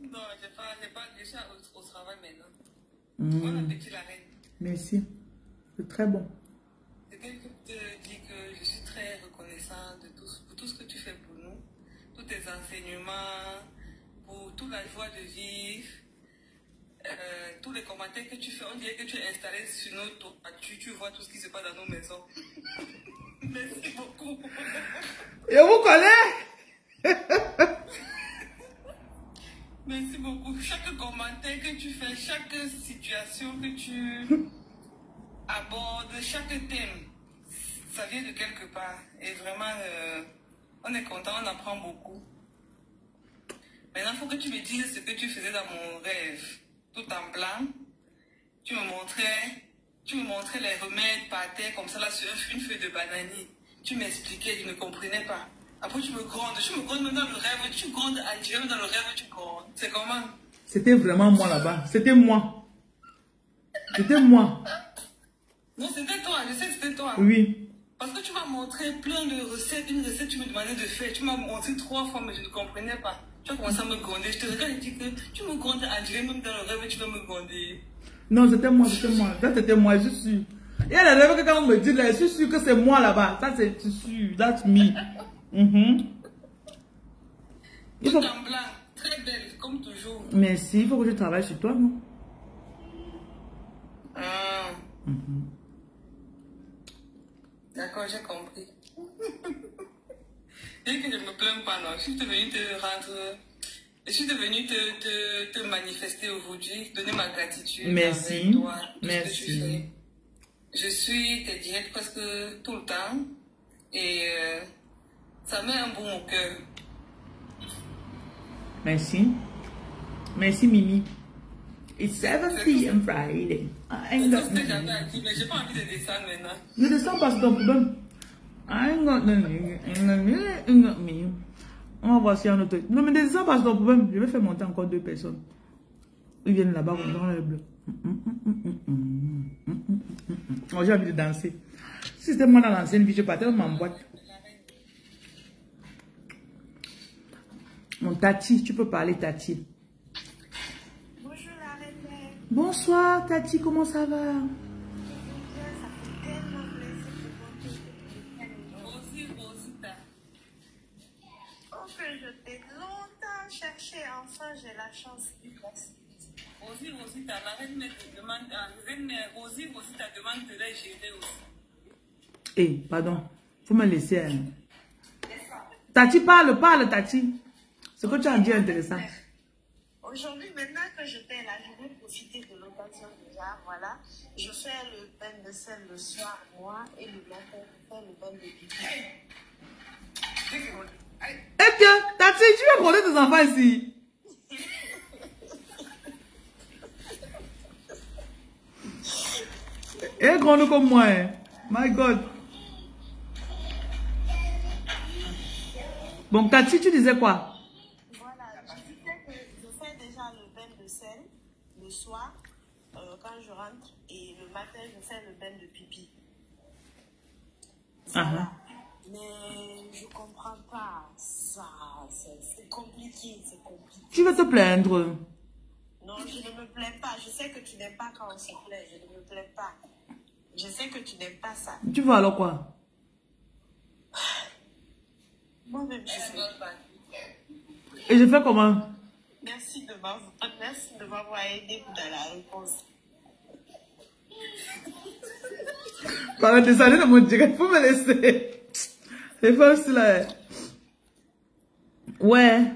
Non, j'ai pas, pas, je suis au, au travail maintenant. Bon appétit, la reine. Merci. C'est très bon. C'était que te dire que je suis très reconnaissante de tout, pour tout ce que tu fais pour nous, tous tes enseignements, pour toute la joie de vivre, euh, tous les commentaires que tu fais. On dirait que tu es installé sur notre toiture, tu vois tout ce qui se passe dans nos maisons. Merci beaucoup. Et vous connaissez? Merci beaucoup. Chaque commentaire que tu fais, chaque situation que tu abordes, chaque thème, ça vient de quelque part. Et vraiment, euh, on est content, on apprend beaucoup. Maintenant, il faut que tu me dises ce que tu faisais dans mon rêve. Tout en blanc. Tu me montrais, tu me montrais les remèdes par terre, comme ça, là, sur une feuille de bananier. Tu m'expliquais, je ne comprenais pas. Après, tu me grondes. Tu me grondes même dans le rêve. Tu grondes à Dieu, même dans le rêve, tu grondes. C'est comment? C'était vraiment moi là-bas. C'était moi. C'était moi. Non, c'était toi. Je sais que c'était toi. Oui. Parce que tu m'as montré plein de recettes. Une recette, tu me demandais de faire. Tu m'as montré trois fois, mais je ne comprenais pas. Tu as commencé à me gronder. Je te regarde et dis que tu me grondes à Dieu, même dans le rêve, tu vas me gronder. Non, c'était moi, c'était moi. Ça, c'était moi, je suis sûr. Et elle rêve que quand on me dit là, je suis sûr que c'est moi là-bas. Ça, c'est sûr. That's me. Il Tout faut... en blanc. Très belle, comme toujours. Merci, il faut que je travaille sur toi, non? Ah. D'accord, j'ai compris. Bien que je me plains pas, non. Je suis devenue te rendre. Je suis devenue te, te, te manifester aujourd'hui, donner ma gratitude. Merci. Toi, Merci. Je suis tes directs presque tout le temps. Et euh, ça met un bon au cœur. Merci. Merci, Mimi. It's 7 p.m. Friday. C'est ce que j'avais à dire, mais j'ai pas envie de descendre maintenant. Ne descends pas, c'est ton problème. I ain't got nothing. I ain't got me. On va voir si y a un autre. Non, mais pas, c'est ton problème. Je vais faire monter encore deux personnes. Ils viennent là-bas, on dans le bleu. Oh, j'ai envie de danser. Si c'était moi dans l'ancienne vie, je partais dans ma boîte. Mon Tati, tu peux parler, Tati. Bonjour la reine. Bonsoir, Tati, comment ça va? Enfin, j'ai la chance Rosita, la reine mère te demande, la reine mère, Rosie, Rosita demande de les gérer aussi. Eh, pardon. Faut me laisser. hein. Tati, parle, parle, Tati. Ce que tu as dit est intéressant. Aujourd'hui, maintenant que je t'ai là, je vais profiter de l'occasion déjà. Voilà. Je fais le pain de sel le soir, moi, et le matin, je fais le pain de pipi. Eh bien, Tati, tu veux prendre tes enfants ici? Et grande comme moi. hein. My God. Bon, Tati, tu disais quoi? Voilà. Je disais que je fais déjà le pain de sel le soir euh, quand je rentre et le matin je fais le bain de pipi. Voilà. Mais je comprends pas ça. C'est compliqué, c'est compliqué. Tu vas te plaindre? Non, je ne me plains pas. Je sais que tu n'aimes pas quand on se plaint. Je ne me plains pas. Je sais que tu n'aimes pas ça. Tu vas alors quoi? Moi-même, je sais pas. Et je fais comment? Merci de m'avoir merci de m'avoir aidé dans la réponse. Par des années de mon direct, faut me laisser. C'est pas aussi là. Ouais.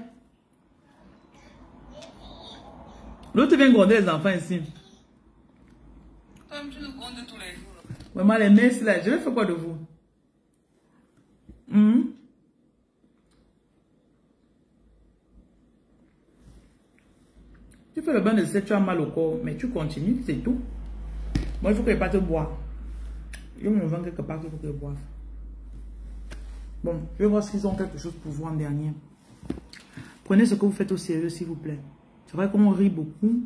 L'autre vient gronder les enfants ici. Comme tu le comptes tous Vraiment, les messes là, je vais faire quoi de vous? Hmm? Tu fais le bain de sel, tu as mal au corps, mais tu continues, c'est tout. Moi, il faut que je parte boire. Je me vends quelque part qu'il faut que je boive. Bon, je vais voir s'ils ont quelque chose pour vous en dernier. Prenez ce que vous faites au sérieux, s'il vous plaît. C'est vrai qu'on rit beaucoup.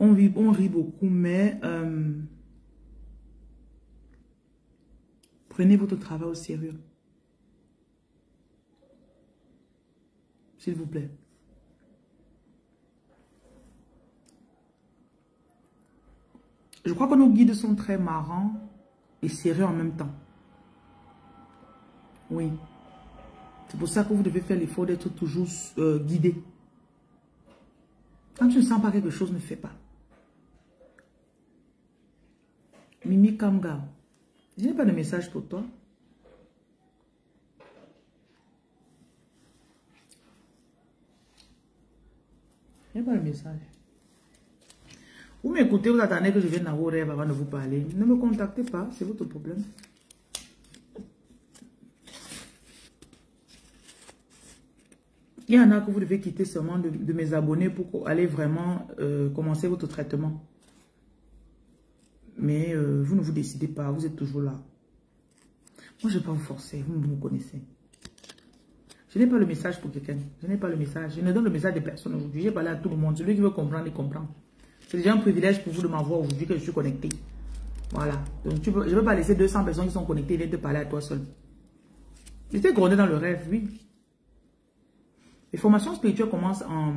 On rit, on rit beaucoup, mais euh, prenez votre travail au sérieux. S'il vous plaît. Je crois que nos guides sont très marrants et sérieux en même temps. Oui. C'est pour ça que vous devez faire l'effort d'être toujours euh, guidé. Quand tu ne sens pas quelque chose, ne fais pas. Mimi Kamga, je n'ai pas de message pour toi. Je n'ai pas de message. Vous m'écoutez, vous attendez que je vienne dans vos rêves avant de vous parler. Ne me contactez pas, c'est votre problème. Il y en a que vous devez quitter seulement de, mes abonnés pour aller vraiment euh, commencer votre traitement. Mais euh, vous ne vous décidez pas, vous êtes toujours là. Moi, je ne vais pas vous forcer, vous me connaissez. Je n'ai pas le message pour quelqu'un. Je n'ai pas le message. Je ne donne le message de personne aujourd'hui. J'ai parlé à tout le monde. Celui qui veut comprendre, il comprend. C'est déjà un privilège pour vous de m'avoir aujourd'hui que je suis connecté. Voilà. Donc, je ne veux pas laisser 200 personnes qui sont connectées viennent te parler à toi seul. J'étais grondé dans le rêve, oui. Les formations spirituelles commencent en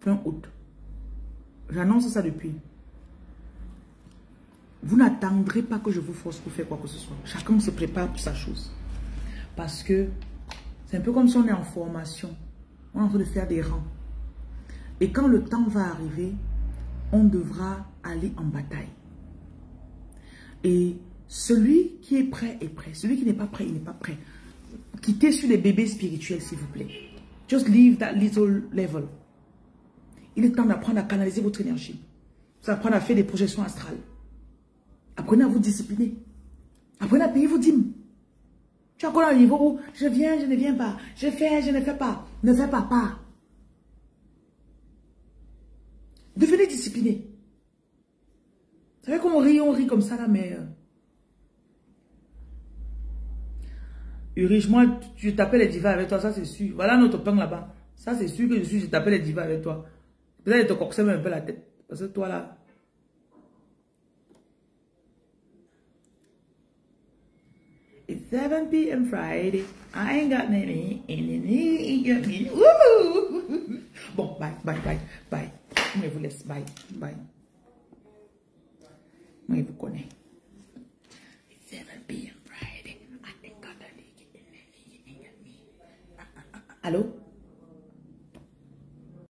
fin août. J'annonce ça depuis. Vous n'attendrez pas que je vous force pour faire quoi que ce soit. Chacun se prépare pour sa chose. Parce que c'est un peu comme si on est en formation. On est en train de faire des rangs. Et quand le temps va arriver, on devra aller en bataille. Et celui qui est prêt est prêt. Celui qui n'est pas prêt, il n'est pas prêt. Quittez sur les bébés spirituels, s'il vous plaît. Just leave that little level. Il est temps d'apprendre à canaliser votre énergie. Vous apprendre à faire des projections astrales. Apprenez à vous discipliner. Apprenez à payer vos dîmes. Tu es encore à un niveau où je viens, je ne viens pas. Je fais, je ne fais pas. Ne fais pas pas. Devenez discipliné. Vous savez qu'on rit, on rit comme ça là, mais... Euh... Urige, moi, je t'appelle les divas avec toi, ça c'est sûr. Voilà notre pain là-bas. Ça c'est sûr que je suis, je t'appelle les divas avec toi. Peut-être que te coxais un peu la tête. Parce que toi là... It's 7 p.m. Friday. I ain't got any. Bon, bye, bye, bye, bye. Je vous laisse. Bye, bye. Moi, je vous connais. It's 7 p.m. Friday. I ain't got any. Allô?